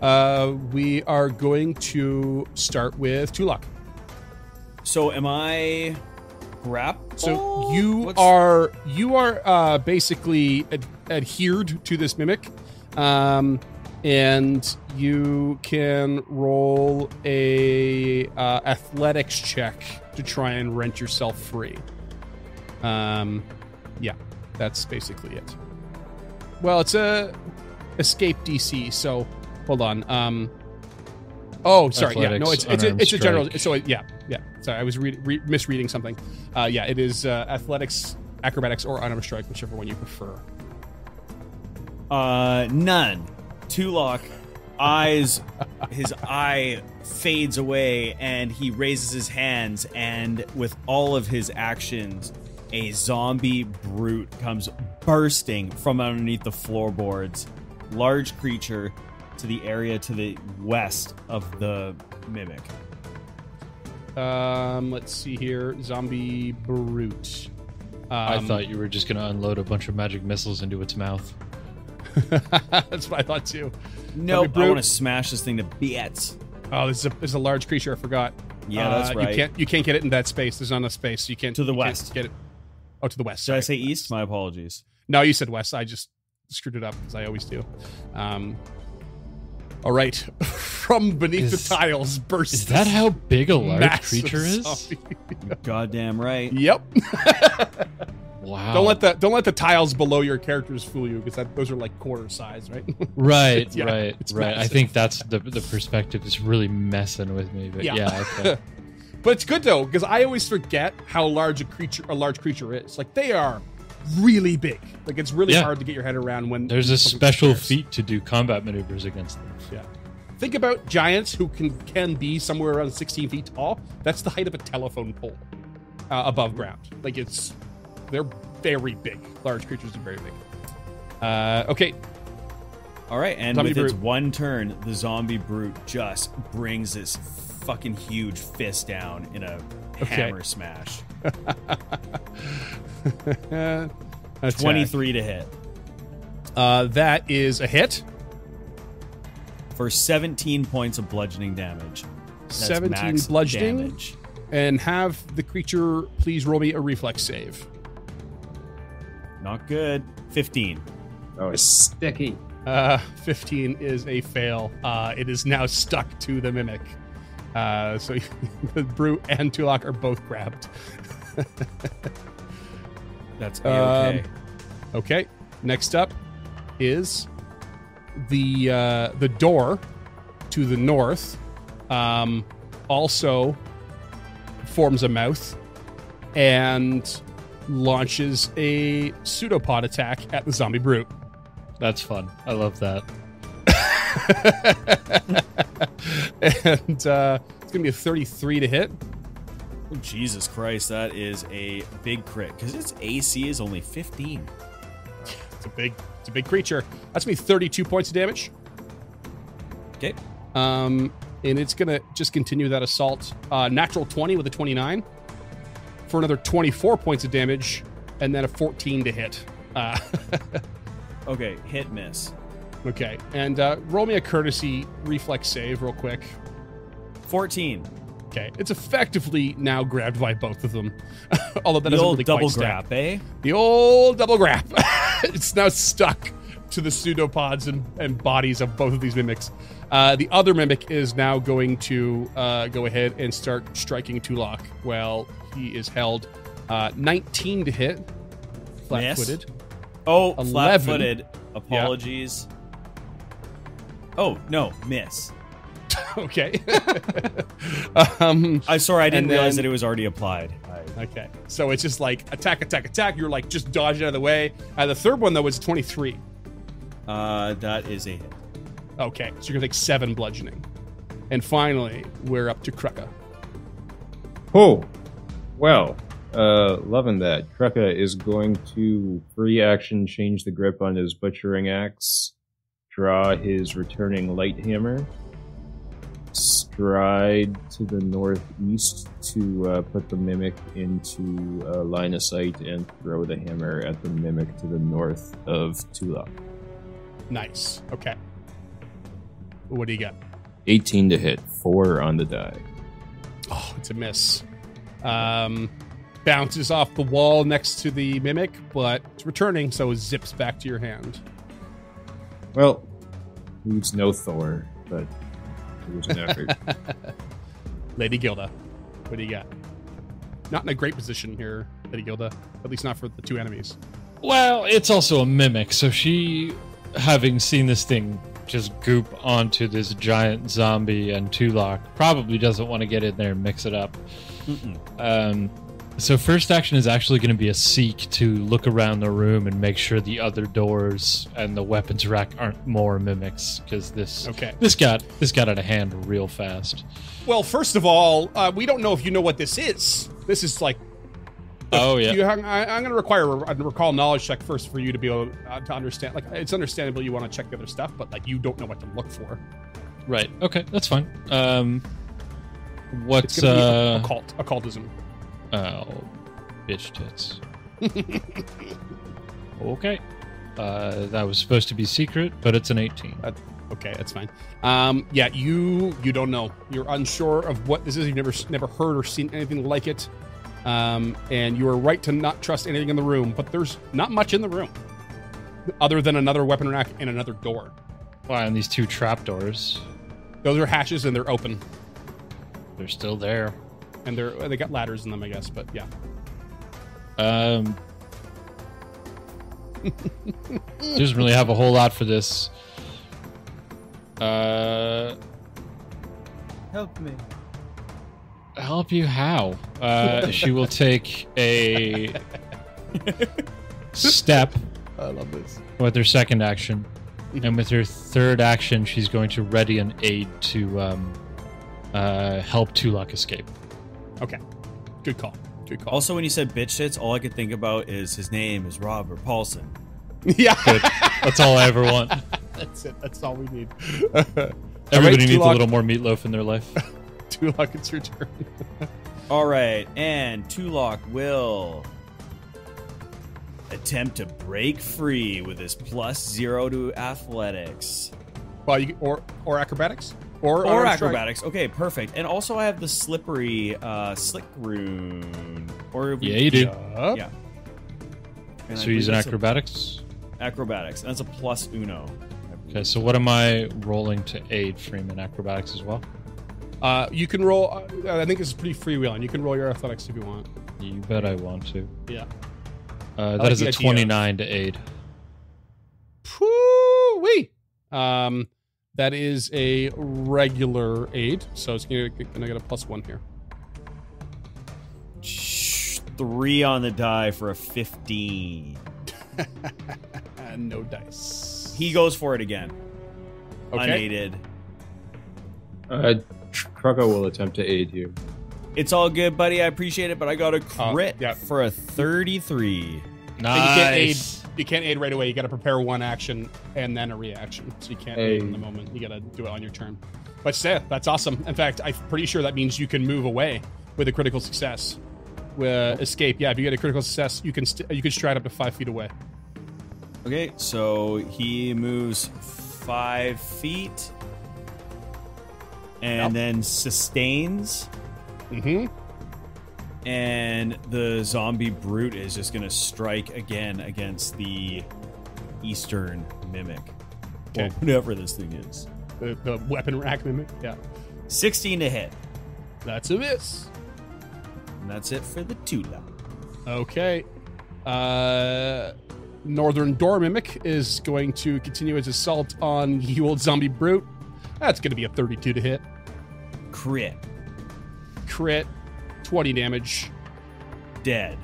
uh, we are going to start with Tulok. So am I grappled? So you What's- are you are uh, basically ad- adhered to this mimic, um, and you can roll a uh, athletics check to try and rent yourself free. Um, yeah, that's basically it. Well, it's a escape DC, so hold on. Um, oh, sorry. yeah, no, it's Athletics, it's a, it's a general. So yeah, yeah. Sorry, I was re- re- misreading something. Uh, yeah, it is uh, athletics, acrobatics, or unarmed strike, whichever one you prefer. Uh, none. Tulok, eyes, his eye fades away, and he raises his hands, and with all of his actions, a zombie brute comes bursting from underneath the floorboards. Large creature to the area to the west of the mimic. Um, let's see here, zombie brute. Um, I thought you were just going to unload a bunch of magic missiles into its mouth. that's what I thought too. Nope, I want to smash this thing to bits. Oh, this is a, this is a large creature. I forgot. Yeah, that's Uh, right. You can't you can't get it in that space. There's not enough space. You can't To the you can't west. get it. Oh, to the west. Did I sorry. say east? My apologies. No, you said west. I just screwed it up as I always do. Um, all right, from beneath Is- the tiles bursts. Is that how big a large massive creature is? zombie. Goddamn right. yep. Wow. Don't let the don't let the tiles below your characters fool you because those are like quarter size, right? Right, Yeah, right, it's right. I think that's the the perspective is really messing with me. But Yeah. yeah, okay. But it's good though because I always forget how large a creature a large creature is. Like they are really big. Like it's really Yeah. hard to get your head around when There's a special scares. feat to do combat maneuvers against them. Yeah. Think about giants who can can be somewhere around 16 feet tall. That's the height of a telephone pole uh, above ground. Like it's they're very big. Large creatures are very big. Uh, okay, All right, and Zombie with its one turn, the zombie brute just brings this fucking huge fist down in a Okay. hammer smash. Attack. 23 to hit Uh, that is a hit. for 17 points of bludgeoning damage. That's 17 max bludgeoning. damage. And have the creature please roll me a reflex save. Not good. 15. Oh, it's sticky. Uh, 15 is a fail. Uh, it is now stuck to the mimic. Uh, so the brute and Tulok are both grabbed. That's Um, a-okay. Okay. Next up is the uh, the door to the north. Um, also forms a mouth and launches a pseudopod attack at the zombie brute. That's fun. I love that. and uh, it's gonna be a 33 to hit. Oh, Jesus Christ, that is a big crit because its AC is only 15. It's a big, it's a big creature. That's gonna be 32 points of damage. Okay. Um, and it's gonna just continue that assault. Uh, natural 20 with a 29 for another 24 points of damage, and then a 14 to hit. Uh, Okay, hit miss. Okay, and uh, roll me a courtesy reflex save real quick. 14. Okay, it's effectively now grabbed by both of them. Although that the doesn't old really double grab, eh? The old double grab. it's now stuck to the pseudopods and, and bodies of both of these mimics. Uh, the other mimic is now going to uh, go ahead and start striking Tulok while he is held. Uh, 19 to hit, flat footed. Oh, 11. flat footed. Apologies. Oh, no, miss. okay. um, I'm sorry, I didn't And realize that it was already applied. I, okay. So it's just like attack, attack, attack. You're like just dodging out of the way. Uh, the third one, though, was 23. uh, that is a hit. Okay. So you're going to take seven bludgeoning. And finally, we're up to Krugga. Oh, well, uh, loving that. Krugga is going to free action change the grip on his butchering axe, draw his returning light hammer, stride to the northeast to uh, put the mimic into uh, line of sight and throw the hammer at the mimic to the north of Tula. Nice. Okay. What do you got? 18 to hit, 4 on the die. Oh, it's a miss. Um, bounces off the wall next to the mimic, but it's returning, so it zips back to your hand. Well, leaves no Thor, but it was an effort. Lady Gilda, what do you got? Not in a great position here, Lady Gilda. At least not for the two enemies. Well, it's also a mimic, so she, having seen this thing just goop onto this giant zombie and Tulok, probably doesn't want to get in there and mix it up. Mm-mm. Um, so first action is actually going to be a seek to look around the room and make sure the other doors and the weapons rack aren't more mimics because this Okay. this got this got out of hand real fast. Well, first of all, uh, we don't know if you know what this is. This is like. Oh yeah. You, I, I'm going to require a, recall knowledge check first for you to be able uh, to understand. Like, it's understandable you want to check the other stuff, but like you don't know what to look for. Right. Okay, that's fine. Um, what's going to be uh? occult, occultism. Oh, bitch tits. okay. Uh, that was supposed to be secret, but it's an 18. Okay, that's fine. Um, yeah, you you don't know. You're unsure of what this is. You've never never heard or seen anything like it. Um, and you are right to not trust anything in the room. But there's not much in the room, other than another weapon rack and another door. Wow, and these two trapdoors, Those are hatches and they're open, they're still there. And they're they got ladders in them, I guess. But yeah, Um, doesn't really have a whole lot for this. Uh, Help me. help you how? Uh, she will take a step I love this. with her second action, and with her third action, she's going to ready an aid to um, uh, help Tulok escape. Okay, good call. Good call. Also, when you said bitch tits, all I could think about is his name is Robert Paulson. yeah, Good. That's all I ever want. that's it. That's all we need. Everybody needs a little more meatloaf in their life. Tulok, it's your turn. All right, and Tulok will attempt to break free with his plus zero to athletics Well, you or or acrobatics or or unarmed strike. acrobatics. Okay, perfect. And also, I have the slippery uh, slick rune. Or we- Yeah, you do. Yup. Yeah. And So believe you're using a- acrobatics. acrobatics. That's a plus uno. Okay, so what am I rolling to aid Freeman acrobatics as well? Uh, you can roll. Uh, I think this is pretty freewheeling. You can roll your athletics if you want. You bet I want to. Yeah. Uh, that like is the a idea. 29 to aid. Wee. Um, that is a regular aid, so it's gonna, gonna get a plus one here. Three on the die for a 15. And no dice. He goes for it again. okay. Unaided. Uh, Krugga will attempt to aid you. It's all good, buddy. I appreciate it, but I got a Uh, crit yeah. for a 33. And You can't aid. You can't aid right away. You got to prepare one action and then a reaction. So you can't aid in the moment. You got to do it on your turn. But still, that's awesome. In fact, I'm pretty sure that means you can move away with a critical success. uh, escape. Yeah, if you get a critical success, you can st- you can stride up to five feet away. Okay, so he moves five feet and Yep. then sustains, Mm-hmm. And the zombie brute is just going to strike again against the eastern mimic. Or whatever this thing is. The, the weapon rack mimic. Yeah, 16 to hit. that's a miss. And that's it for the Tula. Okay. Uh, Northern Door Mimic is going to continue its assault on you old zombie brute. That's going to be a 32 to hit. Crit. Crit, 20 damage. Dead.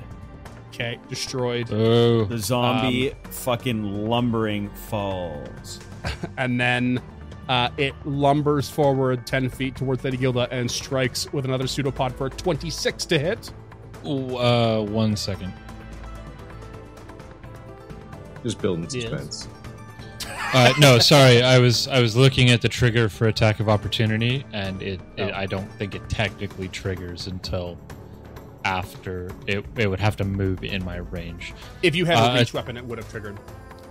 Okay, destroyed. Oh, The zombie fucking lumbering falls. And then uh, it lumbers forward 10 feet towards Lady Gilda and strikes with another pseudopod for 26 to hit. Ooh, uh, one second. Just building Yes. Uh, no, sorry. I was I was looking at the trigger for attack of opportunity, and it, it Oh. I don't think it technically triggers until after it. It would have to move in my range. If you had a Uh, reach weapon, it would have triggered.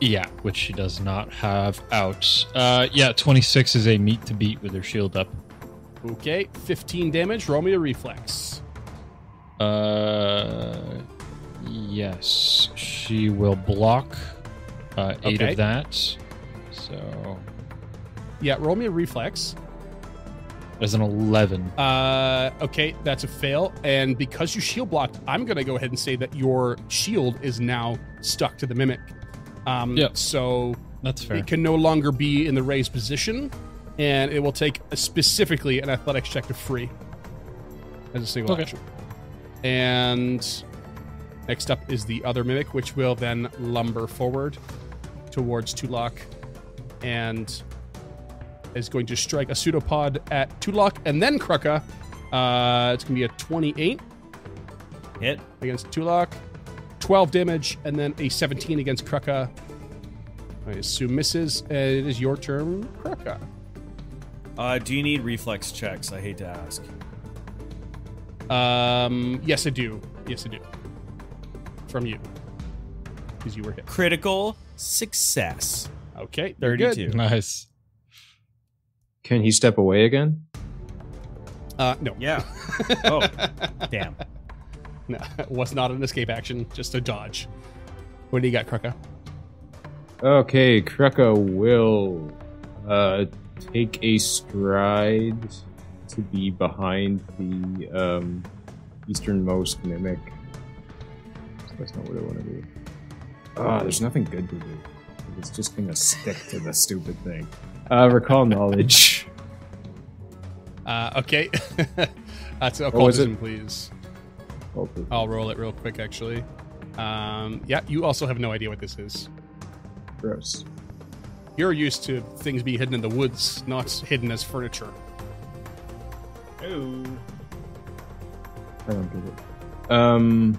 Yeah, which she does not have out. Uh, yeah, twenty six is a meet to beat with her shield up. Okay, 15 damage. Roll me a reflex. Uh, yes, she will block uh, eight Okay. of that. So Yeah, roll me a reflex. as an eleven. Uh, okay, that's a fail. And because you shield blocked, I'm going to go ahead and say that your shield is now stuck to the mimic. Um, Yep. So That's fair. it can no longer be in the raised position, and it will take a, specifically an athletics check to free as a single Okay. action. And next up is the other mimic, which will then lumber forward towards Tulok and is going to strike a pseudopod at Tulok and then Krugga. Uh, it's going to be a 28 Hit. against Tulok, 12 damage, and then a 17 against Krugga. I assume misses. And it is your turn, Krugga. Uh, do you need reflex checks? I hate to ask. Um, yes, I do. Yes, I do. From you. Because you were hit. Critical success. Okay. you're good. 32. nice. Can he step away again? Uh, no. Yeah. Oh, damn. No, was not an escape action, just a dodge. What do you got, Krugga? Okay, Krugga will uh, take a stride to be behind the um, easternmost mimic. That's not what I want to do. Ah, there's nothing good to do. It's just gonna stick to the stupid thing. Uh, recall knowledge. Uh, okay. That's a What occultism, please. Oh, I'll roll it real quick, actually. Um, yeah, you also have no idea what this is. gross. You're used to things being hidden in the woods, not hidden as furniture. Oh. I don't get it. Um.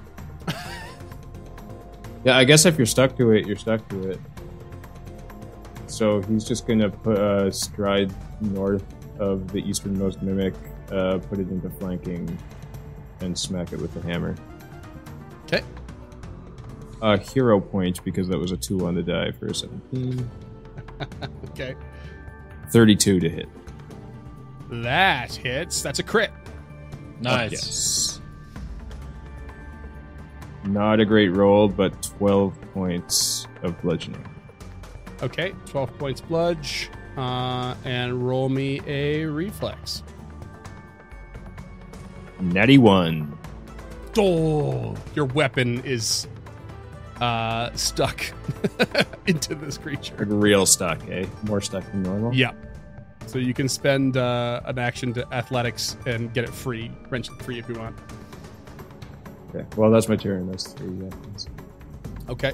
Yeah, I guess if you're stuck to it, you're stuck to it. So he's just gonna put a stride north of the easternmost mimic, uh, put it into flanking, and smack it with the hammer. Okay. A hero point because that was a two on the die for a 17. Okay. 32 to hit. That hits. That's a crit. Nice. Yes. Not a great roll, but 12 points of bludgeoning. Okay. 12 points bludge. Uh, and roll me a reflex. Natty 1. Oh, your weapon is uh, stuck into this creature. Like real stuck, eh? More stuck than normal? Yeah. So you can spend uh, an action to athletics and get it free, wrench it free if you want. Okay. Well, that's my turn. That's three weapons. Okay.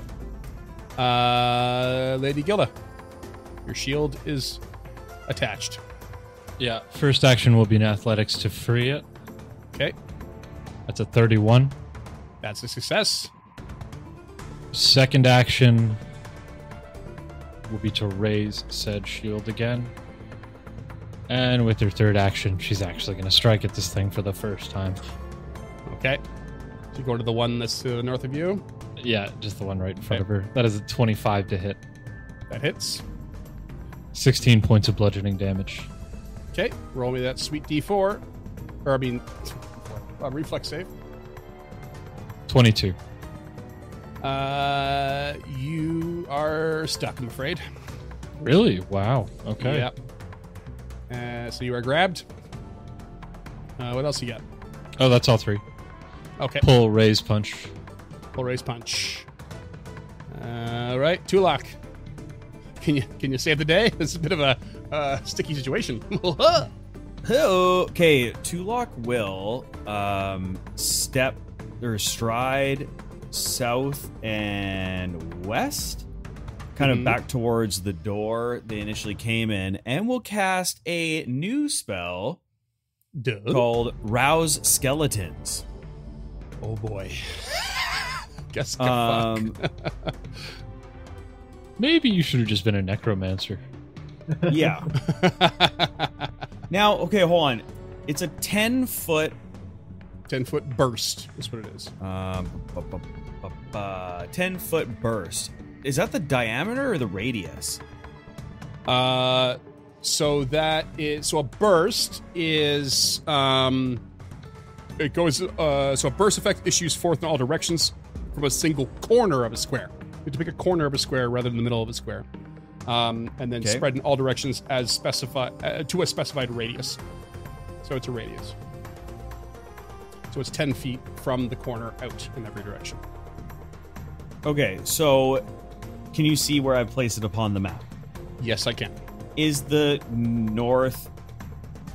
Uh, Lady Gilda, your shield is attached. Yeah. First action will be in athletics to free it. Okay. That's a 31. That's a success. Second action will be to raise said shield again. And with her third action, she's actually going to strike at this thing for the first time. Okay. You go to the one that's to the north of you. Yeah, just the one right in front Okay. of her. That is a 25 to hit. That hits. 16 points of bludgeoning damage. Okay, roll me that sweet D4. Or, I mean, uh, reflex save. 22. Uh, you are stuck, I'm afraid. Really? Wow. Okay. Yep. Uh, so you are grabbed. Uh, what else you got? Oh, that's all three. Okay, Pull, raise, punch. Pull, raise punch. All right, Tulok. Can you can you save the day? This is a bit of a uh, sticky situation. Okay, Tulok will um, step or stride south and west, kind Mhm. of back towards the door they initially came in, and will cast a new spell Duh. called Rouse Skeletons. Oh boy. Guess Um, Maybe you should have just been a necromancer. yeah. Now, okay, hold on. It's a 10 foot ten foot burst is what it is. um, bu- bu- bu- bu- 10 foot burst. Is that the diameter or the radius? Uh, so that is so a burst is um, it goes uh, so a burst effect issues forth in all directions from a single corner of a square. You have to pick a corner of a square rather than the middle of a square, um, and then Okay. spread in all directions as specified uh, to a specified radius. So it's a radius. So it's ten feet from the corner out in every direction. Okay, so can you see where I've placed it upon the map? Yes, I can. Is the north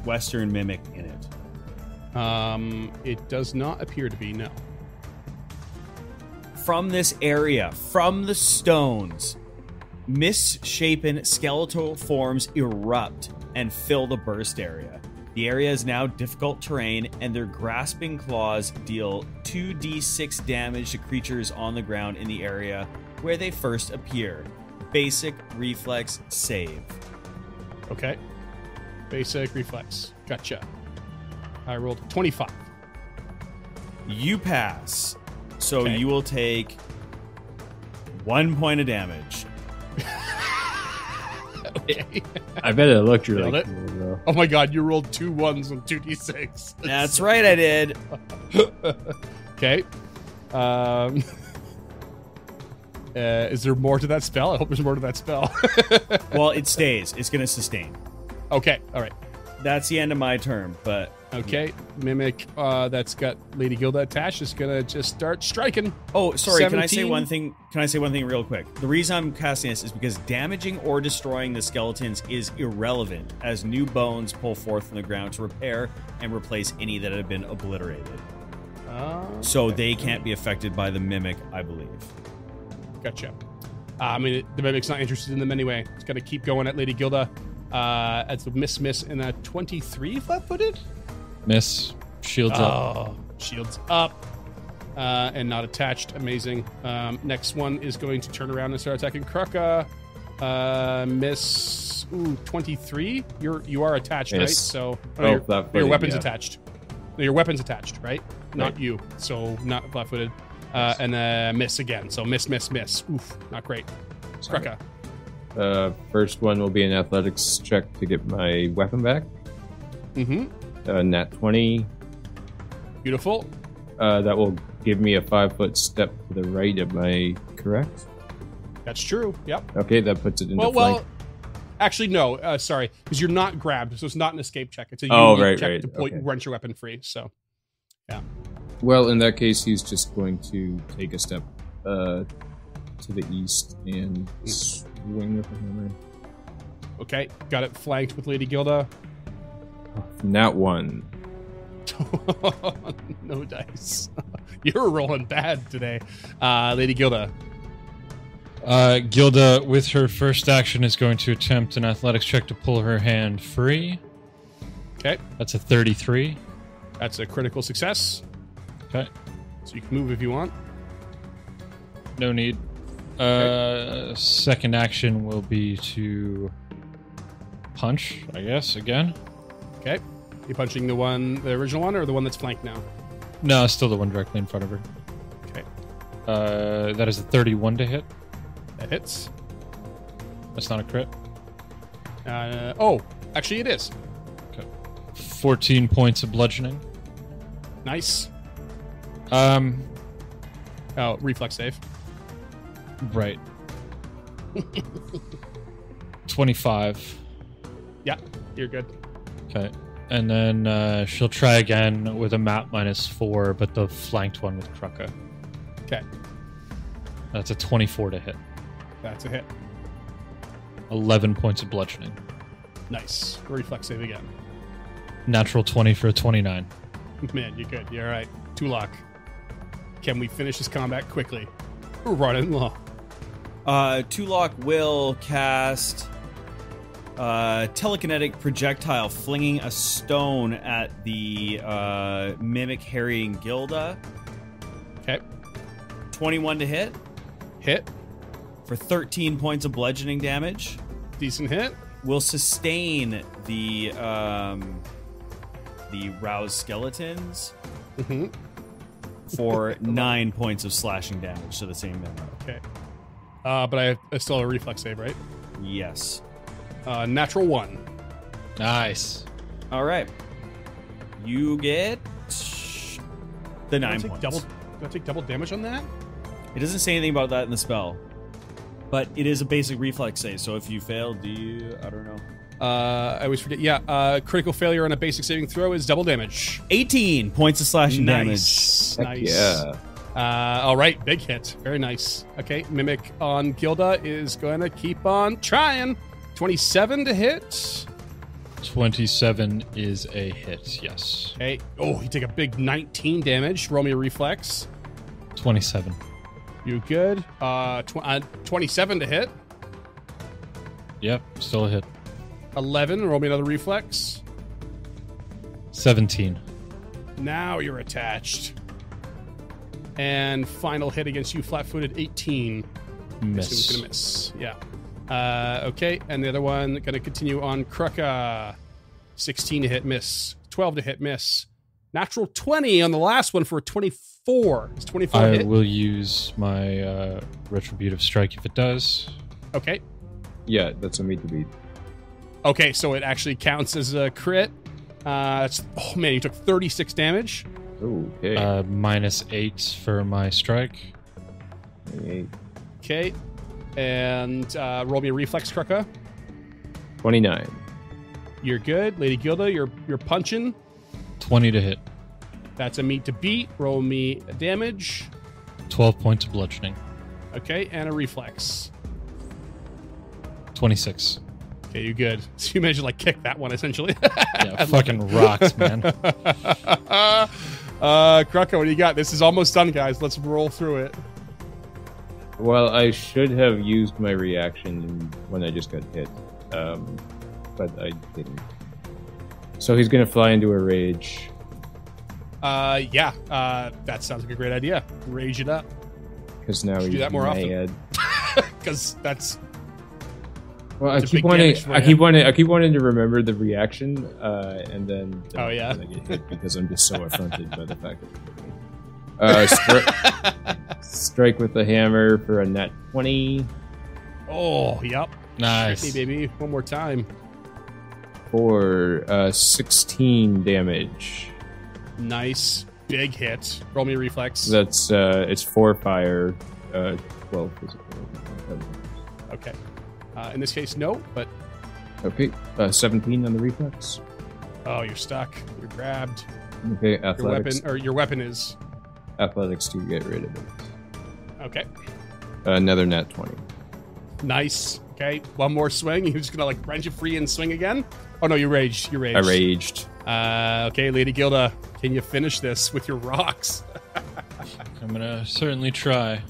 western mimic in it? Um, it does not appear to be no. From this area, from the stones, misshapen skeletal forms erupt and fill the burst area. The area is now difficult terrain, and their grasping claws deal 2d6 damage to creatures on the ground in the area where they first appear. Basic reflex save. Okay. Basic reflex. Gotcha. I rolled 25. You pass, so Okay. you will take one point of damage. Okay. I bet it looked really Nailed it. cool though. oh my god, you rolled two ones on 2d6. That's right, I did. okay. Um, uh, is there more to that spell? I hope there's more to that spell. Well, it stays. It's going to sustain. okay. All right. That's the end of my turn, but Okay. Mimic uh, that's got Lady Gilda attached is going to just start striking. oh, sorry. Can I say one thing? Can I say one thing real quick? The reason I'm casting this is because damaging or destroying the skeletons is irrelevant, as new bones pull forth from the ground to repair and replace any that have been obliterated. Uh, So they can't be affected by the mimic, I believe. Gotcha. Uh, I mean, the Mimic's not interested in them anyway. It's gonna keep going at Lady Gilda. Uh, as a miss, miss, and a 23 flat footed. Miss. Shields up. Oh, shields up. Uh, and not attached. Amazing. Um, next one is going to turn around and start attacking Krugga. Uh, miss. Ooh, 23. You're you are attached, right? So Oh, your, flat-footed, your weapon's yeah. attached. No, your weapon's attached, right? Not you. So not flat footed. Uh, and then miss again. So miss, miss, miss. Oof, not great. Sorry. Krugga. Uh, first one will be an athletics check to get my weapon back. Mm-hmm. Uh, nat 20. Beautiful. Uh, that will give me a five foot step to the right. Am I correct? That's true. Yep. Okay, that puts it into Well, flank. well, actually, no. Uh, sorry, because you're not grabbed, so it's not an escape check. It's a Oh, right, check right, to point, okay. wrench your weapon free. So, yeah. Well, in that case, he's just going to take a step uh, to the east and swing with the hammer. okay, got it flanked with Lady Gilda. Nat one. no dice. You're rolling bad today, uh, Lady Gilda. Uh, Gilda, with her first action, is going to attempt an athletics check to pull her hand free. Okay, That's a 33. that's a critical success. Okay. So you can move if you want. No need. Uh, second action will be to punch, I guess, again. Okay, you punching the one, the original one, or the one that's flanked now? No, still the one directly in front of her. Okay. Uh, that is a 31 to hit. That hits. That's not a crit. Uh, oh, actually, it is. Okay. 14 points of bludgeoning. Nice. Um, Oh, reflex save. right. 25. Yeah, you're good. Okay. And then uh, she'll try again with a map minus four, but the flanked one with Krugga. Okay, That's a 24 to hit. that's a hit. 11 points of bludgeoning. Nice. Reflex save again. Natural 20 for a 29. Man, you're good. You're all right. Tulok. Can we finish this combat quickly? We're running low. Uh, Tulok will cast uh, telekinetic projectile, flinging a stone at the uh, mimic harrying Gilda. Okay, 21 to hit hit. for 13 points of bludgeoning damage. Decent hit. Will sustain the um, the roused skeletons hmm for nine points of slashing damage to the same number. Okay. Uh, but I, I still have a reflex save, right? Yes. Uh, natural one. Nice. All right. You get the Do I nine take points. double? Do I take double damage on that? It doesn't say anything about that in the spell, but it is a basic reflex save. So if you fail, do you? I don't know. Uh, I always forget. Yeah, uh, critical failure on a basic saving throw is double damage. 18 points of slashing damage. Nice, Heck nice. yeah. Uh, all right, big hit. Very nice. Okay, mimic on Gilda is going to keep on trying. Twenty-seven to hit. 27 is a hit, yes. Hey, Oh, you take a big nineteen damage. Roll me a reflex. 27. You good? Uh, tw- uh, twenty-seven to hit. Yep, still a hit. 11. Roll me another reflex. 17. Now you're attached. And final hit against you, flat footed 18. Miss. It's gonna miss. Yeah. Uh, okay, and the other one gonna continue on Krugga. 16 to hit, miss. 12 to hit, miss. Natural 20 on the last one for a 24. It's 24 I hit? will use my uh, retributive strike if it does. Okay. Yeah, that's a meet to beat. Okay, so it actually counts as a crit. Uh, that's, oh man, you took 36 damage. Okay. Uh, minus 8 for my strike. 28. Okay. And uh, roll me a reflex, Krugga. 29. You're good. Lady Gilda, you're you're punching. 20 to hit. That's a meet to beat. Roll me a damage. 12 points of bludgeoning. Okay, and a reflex. 26. Okay, you good. So you managed to like kick that one essentially. Yeah, fucking rocks, man. uh, Krugga, what do you got? This is almost done, guys. Let's roll through it. Well, I should have used my reaction when I just got hit, um, but I didn't. So he's gonna fly into a rage. Uh, yeah, uh, that sounds like a great idea. Rage it up, Because now he's do that more often. mad. because that's Well, I keep wanting, I keep wanting, I keep wanting to remember the reaction, uh, and then Oh, yeah? then I get hit because I'm just so affronted by the fact that. He hit me. Uh, stri- strike with the hammer for a nat 20. Oh, yep. Hey, Nice. baby, one more time. for uh, sixteen damage. Nice, big hit. Roll me a reflex. That's uh, it's four fire, uh, twelve physical. Okay. Uh, in this case, no, but Okay, uh, seventeen on the reflex. oh, you're stuck. You're grabbed. Okay, Your weapon or your weapon is Athletics to get rid of it. okay. another nat twenty. Nice. Okay, one more swing. You're just gonna like wrench it free and swing again. Oh no, you raged. You raged. I raged. Uh, okay, Lady Gilda, can you finish this with your rocks? I'm gonna certainly try.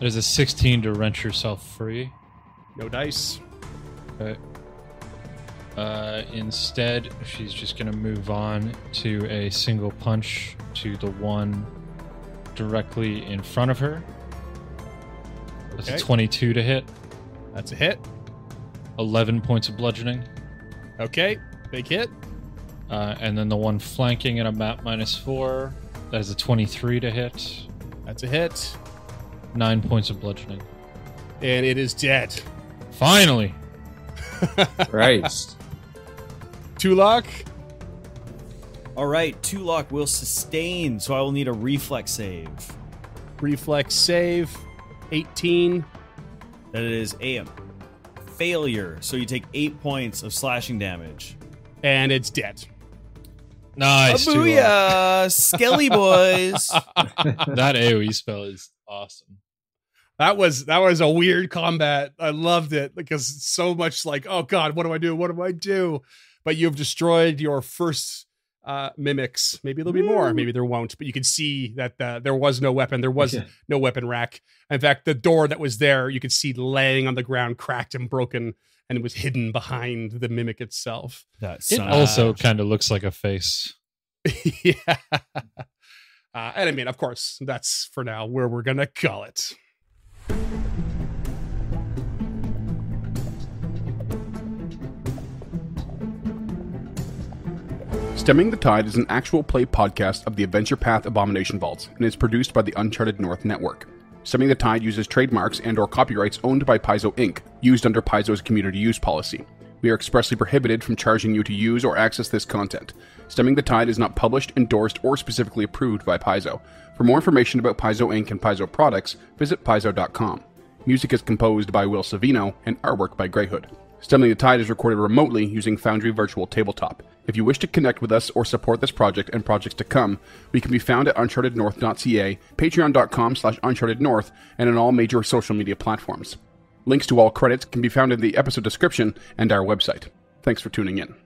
It is a 16 to wrench yourself free. No dice. Okay. Uh, instead, she's just gonna move on to a single punch to the one directly in front of her. That's Okay. a 22 to hit. That's a hit. 11 points of bludgeoning. Okay, big hit. Uh, and then the one flanking at a map minus four. That is a 23 to hit. That's a hit. Nine points of bludgeoning. And it is dead. Finally! Christ. Tulok. All right, Tulok will sustain, so I will need a reflex save. Reflex save. 18. That is AM. failure, so you take eight points of slashing damage. And it's dead. Nice. Booyah, Skelly boys. that AoE spell is awesome. That was that was a weird combat. I loved it because so much like, oh god, what do I do? What do I do? But you've destroyed your first uh mimics. Maybe there'll be more. Maybe there won't. But you can see that uh, there was no weapon. There was Yeah. no weapon rack. In fact, the door that was there, you could see laying on the ground, cracked and broken, and it was hidden behind the mimic itself. That It son of- also kind of looks like a face. yeah. Uh, and I mean, of course, that's for now where we're gonna call it. Stemming the Tide is an actual play podcast of the Adventure Path Abomination Vaults and is produced by the Uncharted North Network. Stemming the Tide uses trademarks and or copyrights owned by Paizo Inc., used under Paizo's community use policy. We are expressly prohibited from charging you to use or access this content. Stemming the Tide is not published, endorsed, or specifically approved by Paizo. For more information about Paizo Inc. and Paizo products, visit paizo.com. Music is composed by Will Savino and artwork by GrayHood. Stemming the Tide is recorded remotely using Foundry Virtual Tabletop. If you wish to connect with us or support this project and projects to come, we can be found at unchartednorth.ca, patreon.com slash unchartednorth, and on all major social media platforms. Links to all credits can be found in the episode description and our website. Thanks for tuning in.